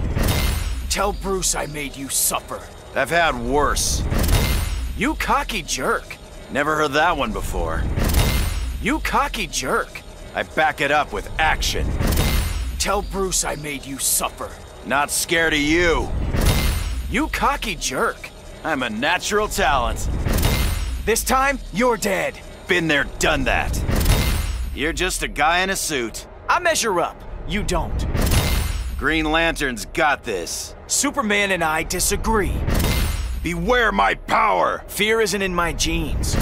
Tell Bruce I made you suffer. I've had worse. You cocky jerk. Never heard that one before. You cocky jerk. I back it up with action. Tell Bruce I made you suffer. Not scared of you. You cocky jerk. I'm a natural talent. This time, you're dead. Been there, done that. You're just a guy in a suit. I measure up. You don't. Green Lantern's got this. Superman and I disagree. Beware my power! Fear isn't in my genes.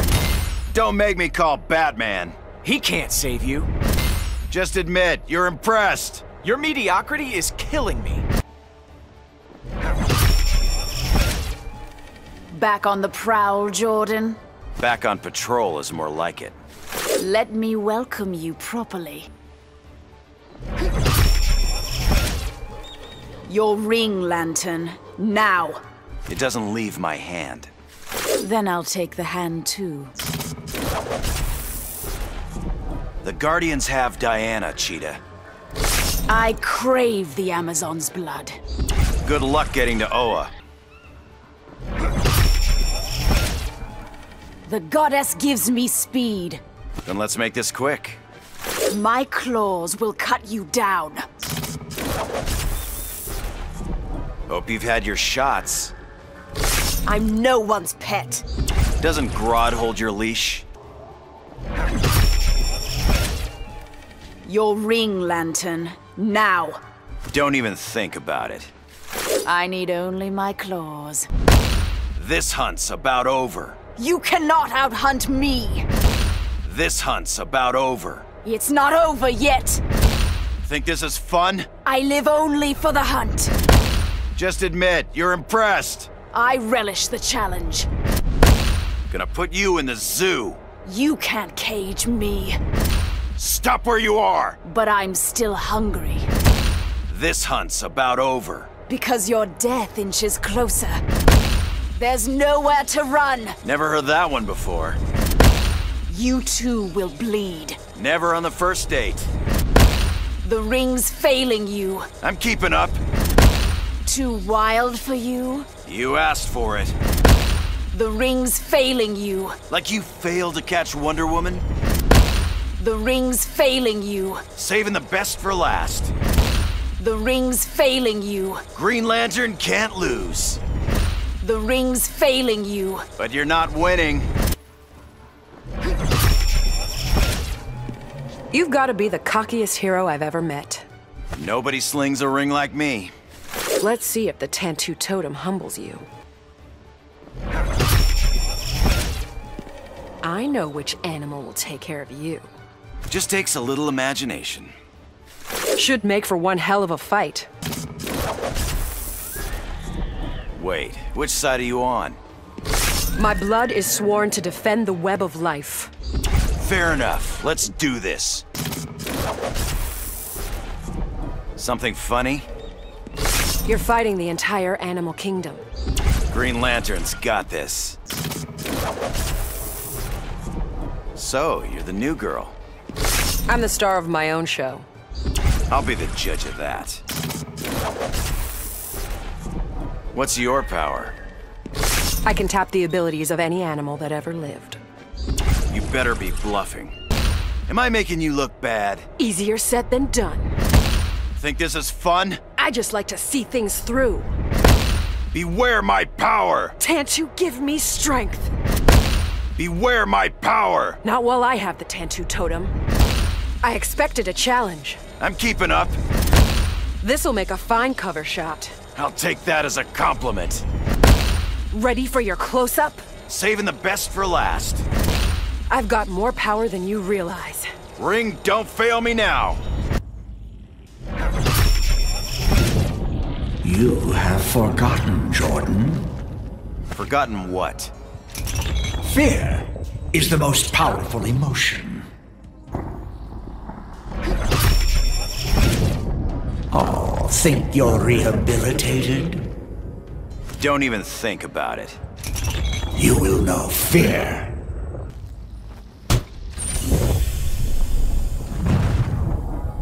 Don't make me call Batman. He can't save you. Just admit, you're impressed. Your mediocrity is killing me. Back on the prowl, Jordan? Back on patrol is more like it. Let me welcome you properly. Your ring, Lantern. Now. It doesn't leave my hand. Then I'll take the hand too. The Guardians have Diana, Cheetah. I crave the Amazon's blood. Good luck getting to Oa. The goddess gives me speed. Then let's make this quick. My claws will cut you down. Hope you've had your shots. I'm no one's pet. Doesn't Grodd hold your leash? Your ring, Lantern. Now. Don't even think about it. I need only my claws. This hunt's about over. You cannot outhunt me! This hunt's about over. It's not over yet! Think this is fun? I live only for the hunt. Just admit, you're impressed. I relish the challenge. Gonna put you in the zoo. You can't cage me. Stop where you are! But I'm still hungry. This hunt's about over. Because your death inches closer. There's nowhere to run. Never heard that one before. You too will bleed. Never on the first date. The ring's failing you. I'm keeping up. Too wild for you? You asked for it. The ring's failing you. Like you failed to catch Wonder Woman? The ring's failing you. Saving the best for last. The ring's failing you. Green Lantern can't lose. The ring's failing you. But you're not winning. You've got to be the cockiest hero I've ever met. Nobody slings a ring like me. Let's see if the Tantu Totem humbles you. I know which animal will take care of you. Just takes a little imagination. Should make for one hell of a fight. Wait, which side are you on? My blood is sworn to defend the web of life. Fair enough. Let's do this. Something funny? You're fighting the entire animal kingdom. Green Lantern's got this. So, you're the new girl. I'm the star of my own show. I'll be the judge of that. What's your power? I can tap the abilities of any animal that ever lived. You better be bluffing. Am I making you look bad? Easier said than done. Think this is fun? I just like to see things through. Beware my power! Tantu, give me strength! Beware my power! Not while I have the Tantu Totem. I expected a challenge. I'm keeping up. This'll make a fine cover shot. I'll take that as a compliment. Ready for your close-up? Saving the best for last. I've got more power than you realize. Ring, don't fail me now. You have forgotten, Jordan. Forgotten what? Fear is the most powerful emotion. Oh, think you're rehabilitated? Don't even think about it. You will know fear.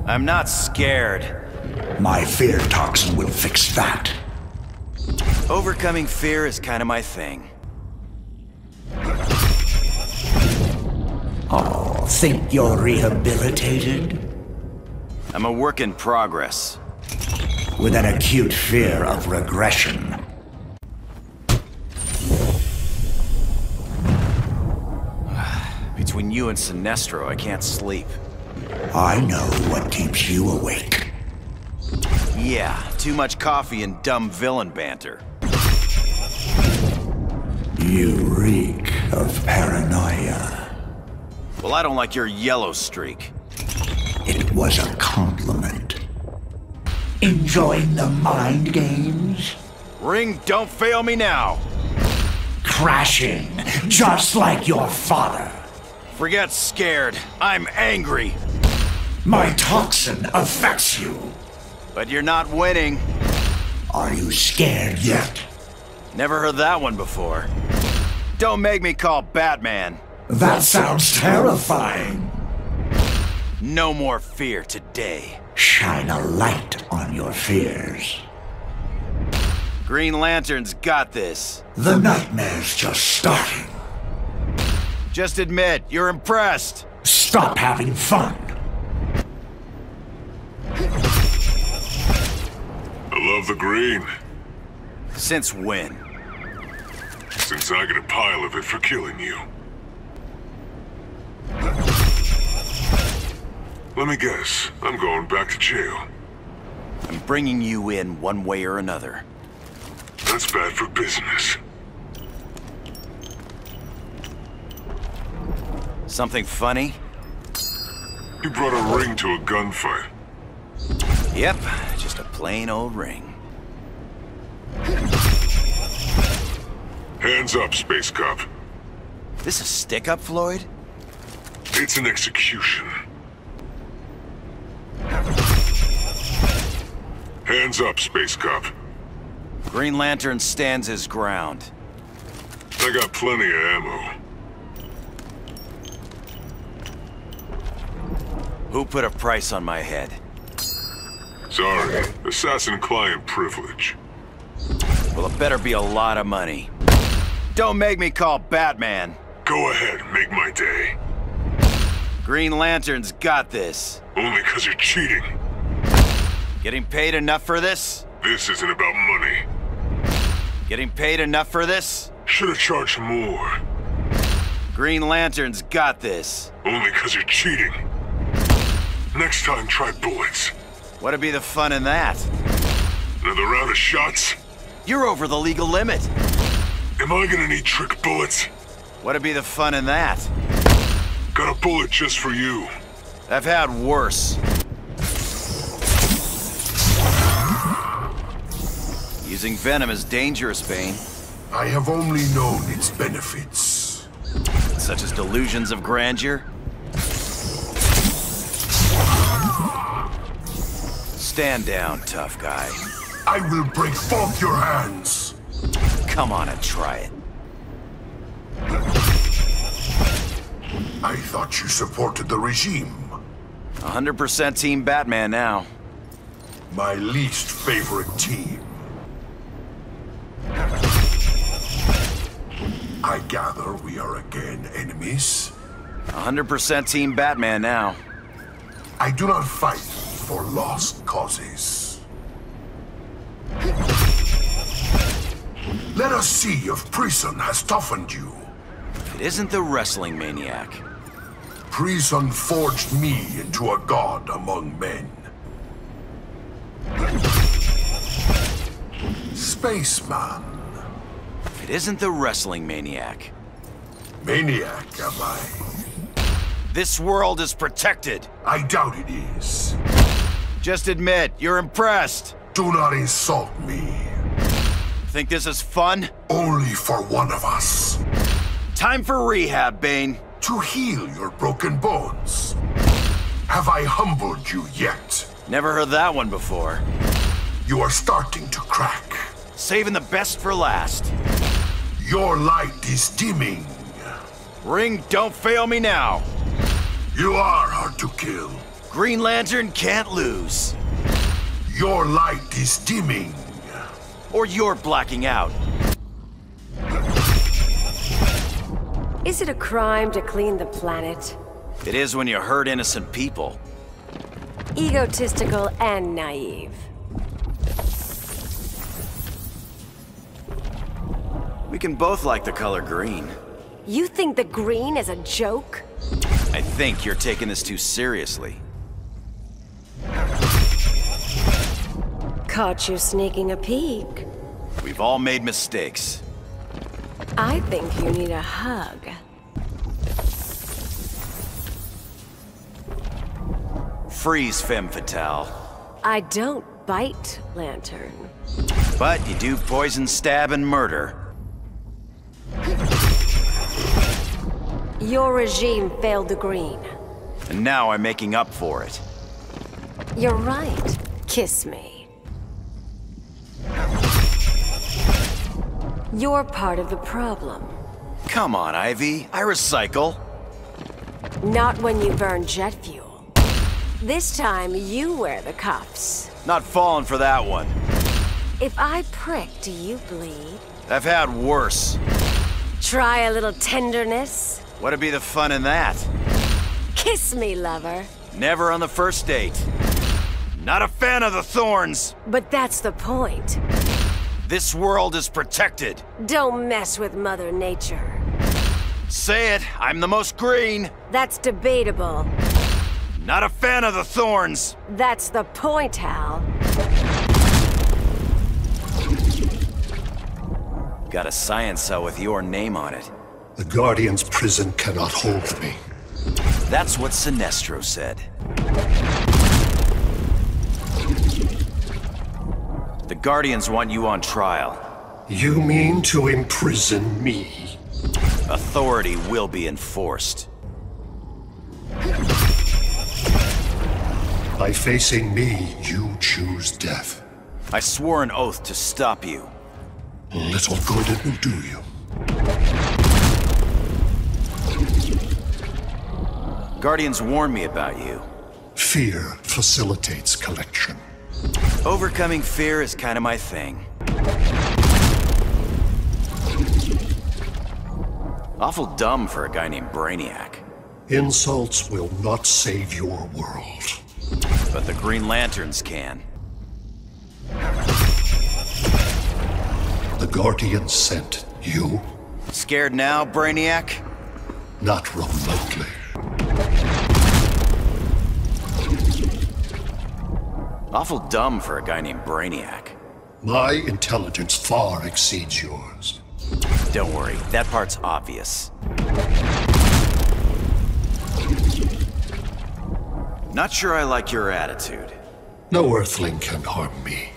I'm not scared. My fear toxin will fix that. Overcoming fear is kind of my thing. Oh, think you're rehabilitated? I'm a work in progress. With an acute fear of regression. Between you and Sinestro, I can't sleep. I know what keeps you awake. Yeah, too much coffee and dumb villain banter. You reek of paranoia. Well, I don't like your yellow streak. It was a compliment. Enjoying the mind games? Ring, don't fail me now! Crashing, just like your father. Forget scared. I'm angry. My toxin affects you. But you're not winning. Are you scared yet? Never heard that one before. Don't make me call Batman. That sounds terrifying. No more fear today. Shine a light on your fears. Green Lantern's got this. The nightmare's just starting. Just admit, you're impressed. Stop having fun. Love the green. Since when? Since I get a pile of it for killing you. Let me guess. I'm going back to jail. I'm bringing you in one way or another. That's bad for business. Something funny? You brought a ring to a gunfight. Yep, just a plain old ring. Hands up, Space Cop. This a stick-up, Floyd? It's an execution. Hands up, Space Cop. Green Lantern stands his ground. I got plenty of ammo. Who put a price on my head? Sorry, assassin-client privilege. Well, it better be a lot of money. Don't make me call Batman. Go ahead, make my day. Green Lantern's got this. Only because you're cheating. Getting paid enough for this? This isn't about money. Getting paid enough for this? Should have charged more. Green Lantern's got this. Only because you're cheating. Next time, try bullets. What'd be the fun in that? Another round of shots? You're over the legal limit. Am I gonna need trick bullets? What'd be the fun in that? Got a bullet just for you. I've had worse. Using venom is dangerous, Bane. I have only known its benefits. Such as delusions of grandeur? Stand down, tough guy. I will break both your hands. Come on and try it. I thought you supported the regime. 100% Team Batman now. My least favorite team. I gather we are again enemies. 100% Team Batman now. I do not fight for lost causes. Let us see if Prison has toughened you. It isn't the wrestling maniac. Prison forged me into a god among men. Spaceman. It isn't the wrestling maniac. Maniac, am I? This world is protected. I doubt it is. Just admit, you're impressed. Do not insult me. Think this is fun? Only for one of us. Time for rehab, Bane. To heal your broken bones. Have I humbled you yet? Never heard that one before. You are starting to crack. Saving the best for last. Your light is dimming. Ring, don't fail me now. You are hard to kill. Green Lantern can't lose. Your light is dimming. Or you're blacking out. Is it a crime to clean the planet? It is when you hurt innocent people. Egotistical and naive. We can both like the color green. You think the green is a joke? I think you're taking this too seriously. Caught you sneaking a peek. We've all made mistakes. I think you need a hug. Freeze, femme fatale. I don't bite, Lantern. But you do poison, stab, and murder. Your regime failed the green. And now I'm making up for it. You're right. Kiss me. You're part of the problem. Come on, Ivy. I recycle. Not when you burn jet fuel. This time, you wear the cuffs. Not falling for that one. If I prick, do you bleed? I've had worse. Try a little tenderness? What'd be the fun in that? Kiss me, lover. Never on the first date. Not a fan of the thorns. But that's the point. This world is protected. Don't mess with Mother Nature. Say it, I'm the most green. That's debatable. Not a fan of the thorns. That's the point, Hal. Got a science cell with your name on it. The Guardian's prison cannot hold me. That's what Sinestro said. The Guardians want you on trial. You mean to imprison me? Authority will be enforced. By facing me, you choose death. I swore an oath to stop you. Little good it will do you. Guardians warned me about you. Fear facilitates collection. Overcoming fear is kind of my thing. Awful dumb for a guy named Brainiac. Insults will not save your world. But the Green Lanterns can. The Guardian sent you? Scared now, Brainiac? Not remotely. Awful dumb for a guy named Brainiac. My intelligence far exceeds yours. Don't worry, that part's obvious. Not sure I like your attitude. No Earthling can harm me.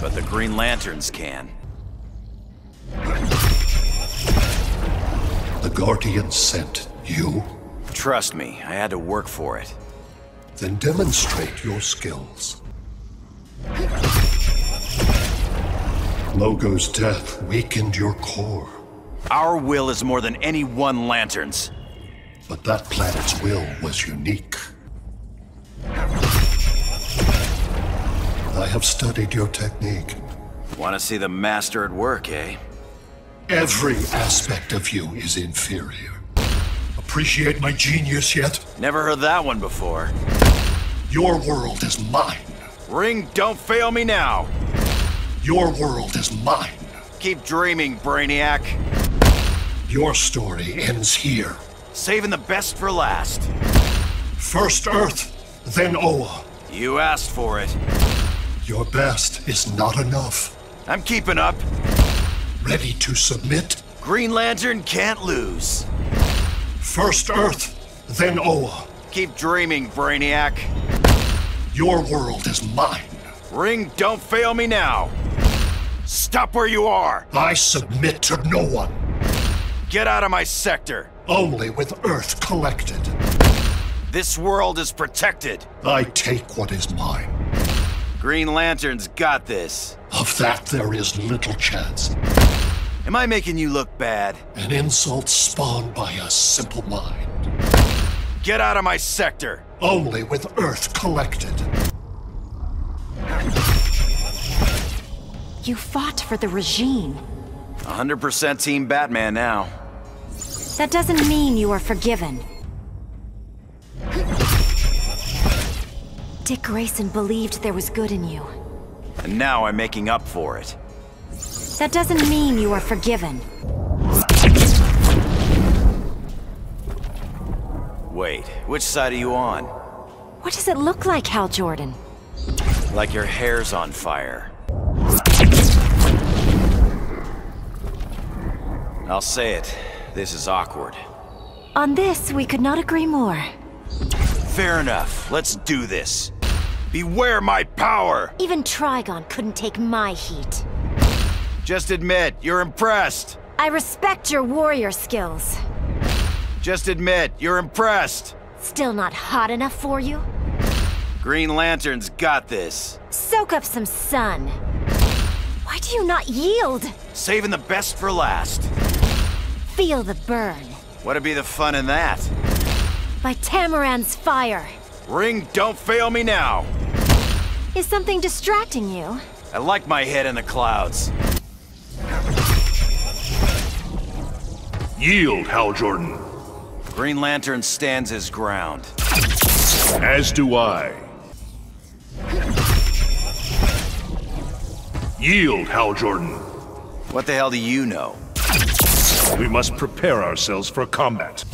But the Green Lanterns can. The Guardian sent you? Trust me, I had to work for it. Then demonstrate your skills. Mogo's death weakened your core. Our will is more than any one Lantern's. But that planet's will was unique. I have studied your technique. Want to see the master at work, eh? Every aspect of you is inferior. Appreciate my genius yet? Never heard that one before. Your world is mine. Ring, don't fail me now. Your world is mine. Keep dreaming, Brainiac. Your story ends here. Saving the best for last. First Earth, then Oa. You asked for it. Your best is not enough. I'm keeping up. Ready to submit? Green Lantern can't lose. First Earth, then Oa. Keep dreaming, Brainiac. Your world is mine. Ring, don't fail me now! Stop where you are! I submit to no one. Get out of my sector! Only with Earth collected. This world is protected! I take what is mine. Green Lantern's got this. Of that there is little chance. Am I making you look bad? An insult spawned by a simple mind. Get out of my sector! Only with Earth collected. You fought for the regime. 100% Team Batman now. That doesn't mean you are forgiven. Dick Grayson believed there was good in you. And now I'm making up for it. That doesn't mean you are forgiven. Wait, which side are you on? What does it look like, Hal Jordan? Like your hair's on fire. I'll say it. This is awkward. On this, we could not agree more. Fair enough. Let's do this. Beware my power! Even Trigon couldn't take my heat. Just admit, you're impressed. I respect your warrior skills. Just admit, you're impressed. Still not hot enough for you? Green Lantern's got this. Soak up some sun. Why do you not yield? Saving the best for last. Feel the burn. What'd be the fun in that? By Tamaran's fire. Ring, don't fail me now. Is something distracting you? I like my head in the clouds. Yield, Hal Jordan. Green Lantern stands his ground. As do I. Yield, Hal Jordan. What the hell do you know? We must prepare ourselves for combat.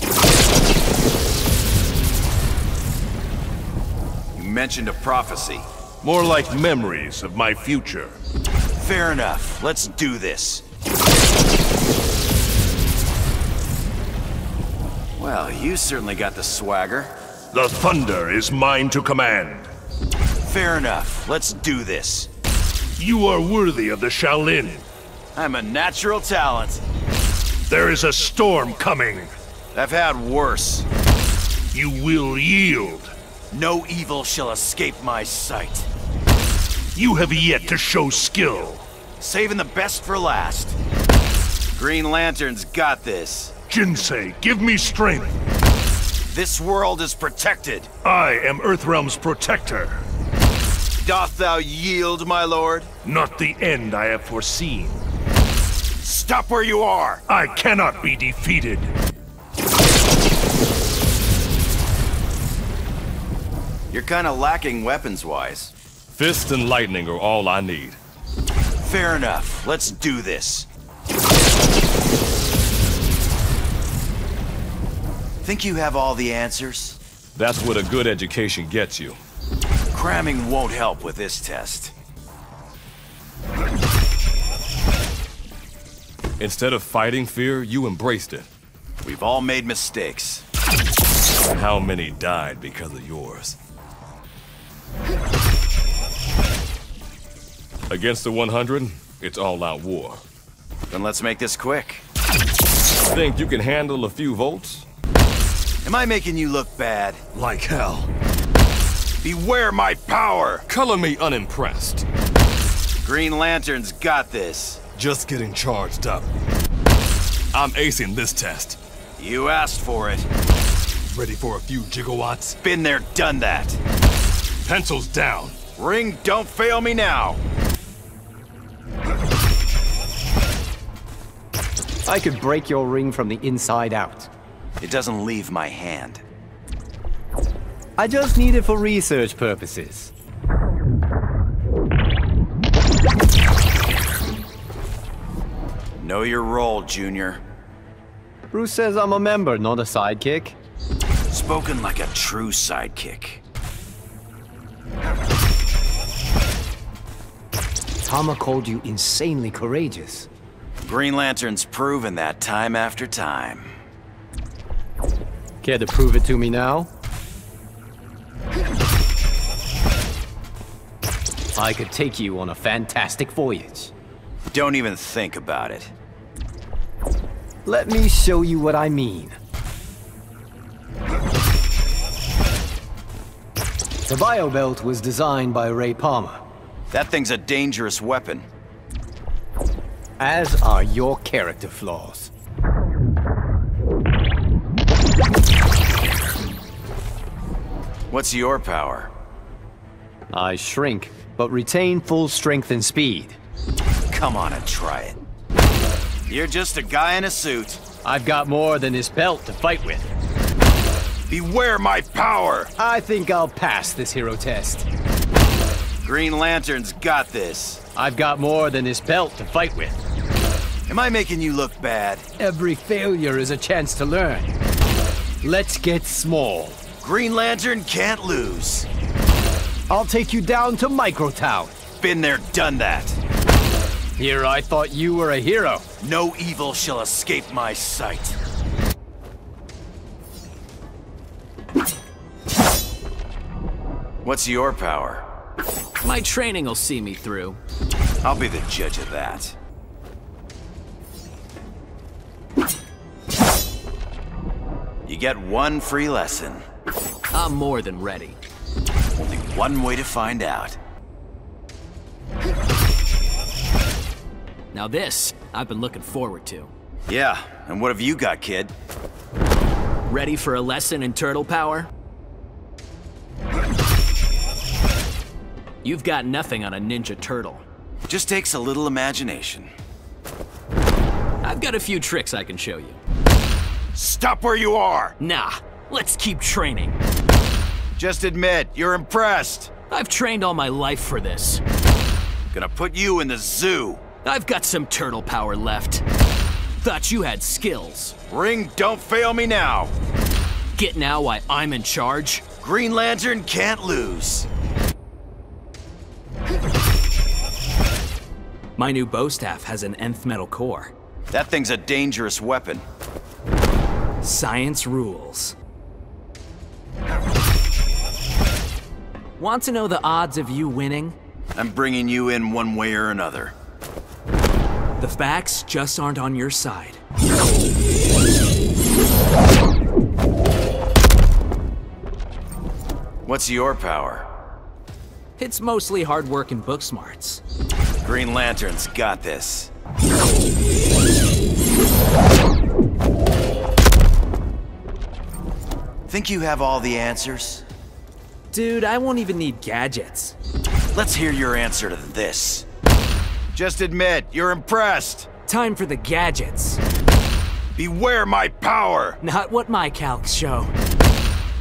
You mentioned a prophecy. More like memories of my future. Fair enough. Let's do this. Well, you certainly got the swagger. The thunder is mine to command. Fair enough. Let's do this. You are worthy of the Shaolin. I'm a natural talent. There is a storm coming. I've had worse. You will yield. No evil shall escape my sight. You have yet to show skill. Saving the best for last. Green Lantern's got this. Jinsei, give me strength. This world is protected. I am Earthrealm's protector. Doth thou yield, my lord? Not the end I have foreseen. Stop where you are! I cannot be defeated. You're kinda lacking weapons-wise. Fist and lightning are all I need. Fair enough. Let's do this. Think you have all the answers? That's what a good education gets you. Cramming won't help with this test. Instead of fighting fear, you embraced it. We've all made mistakes. How many died because of yours? Against the 100, it's all-out war. Then let's make this quick. Think you can handle a few volts? Am I making you look bad? Like hell. Beware my power! Color me unimpressed. Green Lantern's got this. Just getting charged up. I'm acing this test. You asked for it. Ready for a few gigawatts? Been there, done that. Pencils down. Ring, don't fail me now. I could break your ring from the inside out. It doesn't leave my hand. I just need it for research purposes. Know your role, Junior. Bruce says I'm a member, not a sidekick. Spoken like a true sidekick. Tama called you insanely courageous. Green Lantern's proven that time after time. Care to prove it to me now? I could take you on a fantastic voyage. Don't even think about it. Let me show you what I mean. The biobelt was designed by Ray Palmer. That thing's a dangerous weapon. As are your character flaws. What's your power? I shrink, but retain full strength and speed. Come on and try it. You're just a guy in a suit. I've got more than this belt to fight with. Beware my power! I think I'll pass this hero test. Green Lantern's got this. I've got more than this belt to fight with. Am I making you look bad? Every failure is a chance to learn. Let's get small. Green Lantern can't lose. I'll take you down to Microtown. Been there, done that. Here I thought you were a hero. No evil shall escape my sight. What's your power? My training will see me through. I'll be the judge of that. You get one free lesson. I'm more than ready. Only one way to find out. Now this, I've been looking forward to. Yeah, and what have you got, kid? Ready for a lesson in turtle power? You've got nothing on a Ninja Turtle. Just takes a little imagination. I've got a few tricks I can show you. Stop where you are! Nah, let's keep training. Just admit, you're impressed. I've trained all my life for this. Gonna put you in the zoo. I've got some turtle power left. Thought you had skills. Ring, don't fail me now. Get now why I'm in charge? Green Lantern can't lose. My new bow staff has an nth metal core. That thing's a dangerous weapon. Science rules. Want to know the odds of you winning? I'm bringing you in one way or another. The facts just aren't on your side. What's your power? It's mostly hard work and book smarts. Green Lantern's got this. Think you have all the answers? Dude, I won't even need gadgets. Let's hear your answer to this. Just admit, you're impressed. Time for the gadgets. Beware my power! Not what my calcs show.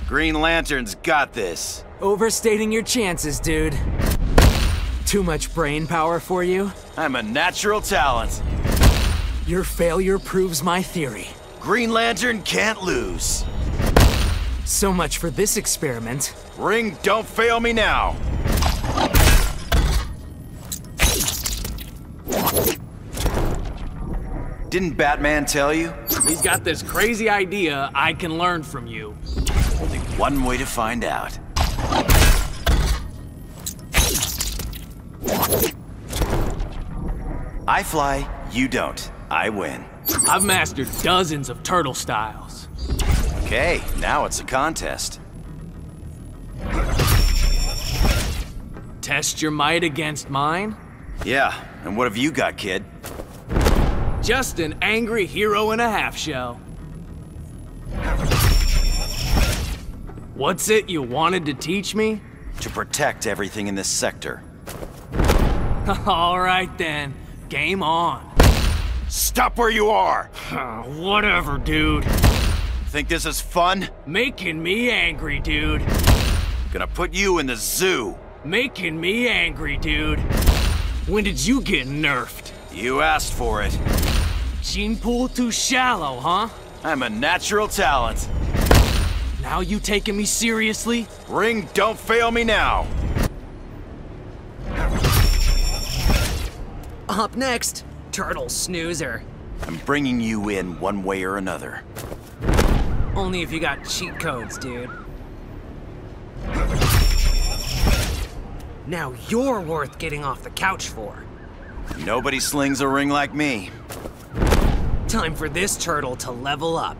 Green Lantern's got this. Overstating your chances, dude. Too much brain power for you? I'm a natural talent. Your failure proves my theory. Green Lantern can't lose. So much for this experiment. Ring, don't fail me now. Didn't Batman tell you? He's got this crazy idea I can learn from you. Only one way to find out. I fly, you don't. I win. I've mastered dozens of turtle styles. Okay, now it's a contest. Test your might against mine? Yeah, and what have you got, kid? Just an angry hero and a half shell. What's it you wanted to teach me? To protect everything in this sector. All right then, game on. Stop where you are! Whatever, dude. Think this is fun? Making me angry, dude. Gonna put you in the zoo. Making me angry, dude. When did you get nerfed? You asked for it. Gene pool too shallow, huh? I'm a natural talent. Now you taking me seriously? Ring, don't fail me now. Up next, Turtle Snoozer. I'm bringing you in one way or another. Only if you got cheat codes, dude. Now you're worth getting off the couch for. Nobody slings a ring like me. Time for this turtle to level up.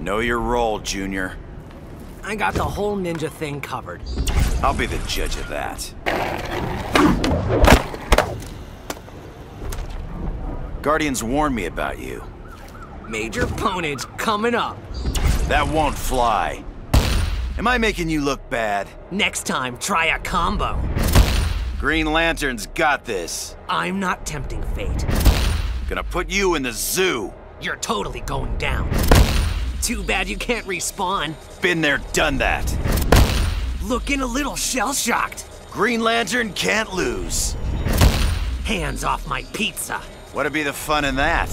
Know your role, Junior. I got the whole ninja thing covered. I'll be the judge of that. Guardians warned me about you. Major pwnage coming up. That won't fly. Am I making you look bad? Next time, try a combo. Green Lantern's got this. I'm not tempting fate. Gonna put you in the zoo. You're totally going down. Too bad you can't respawn. Been there, done that. Looking a little shell-shocked. Green Lantern can't lose. Hands off my pizza. What'd be the fun in that?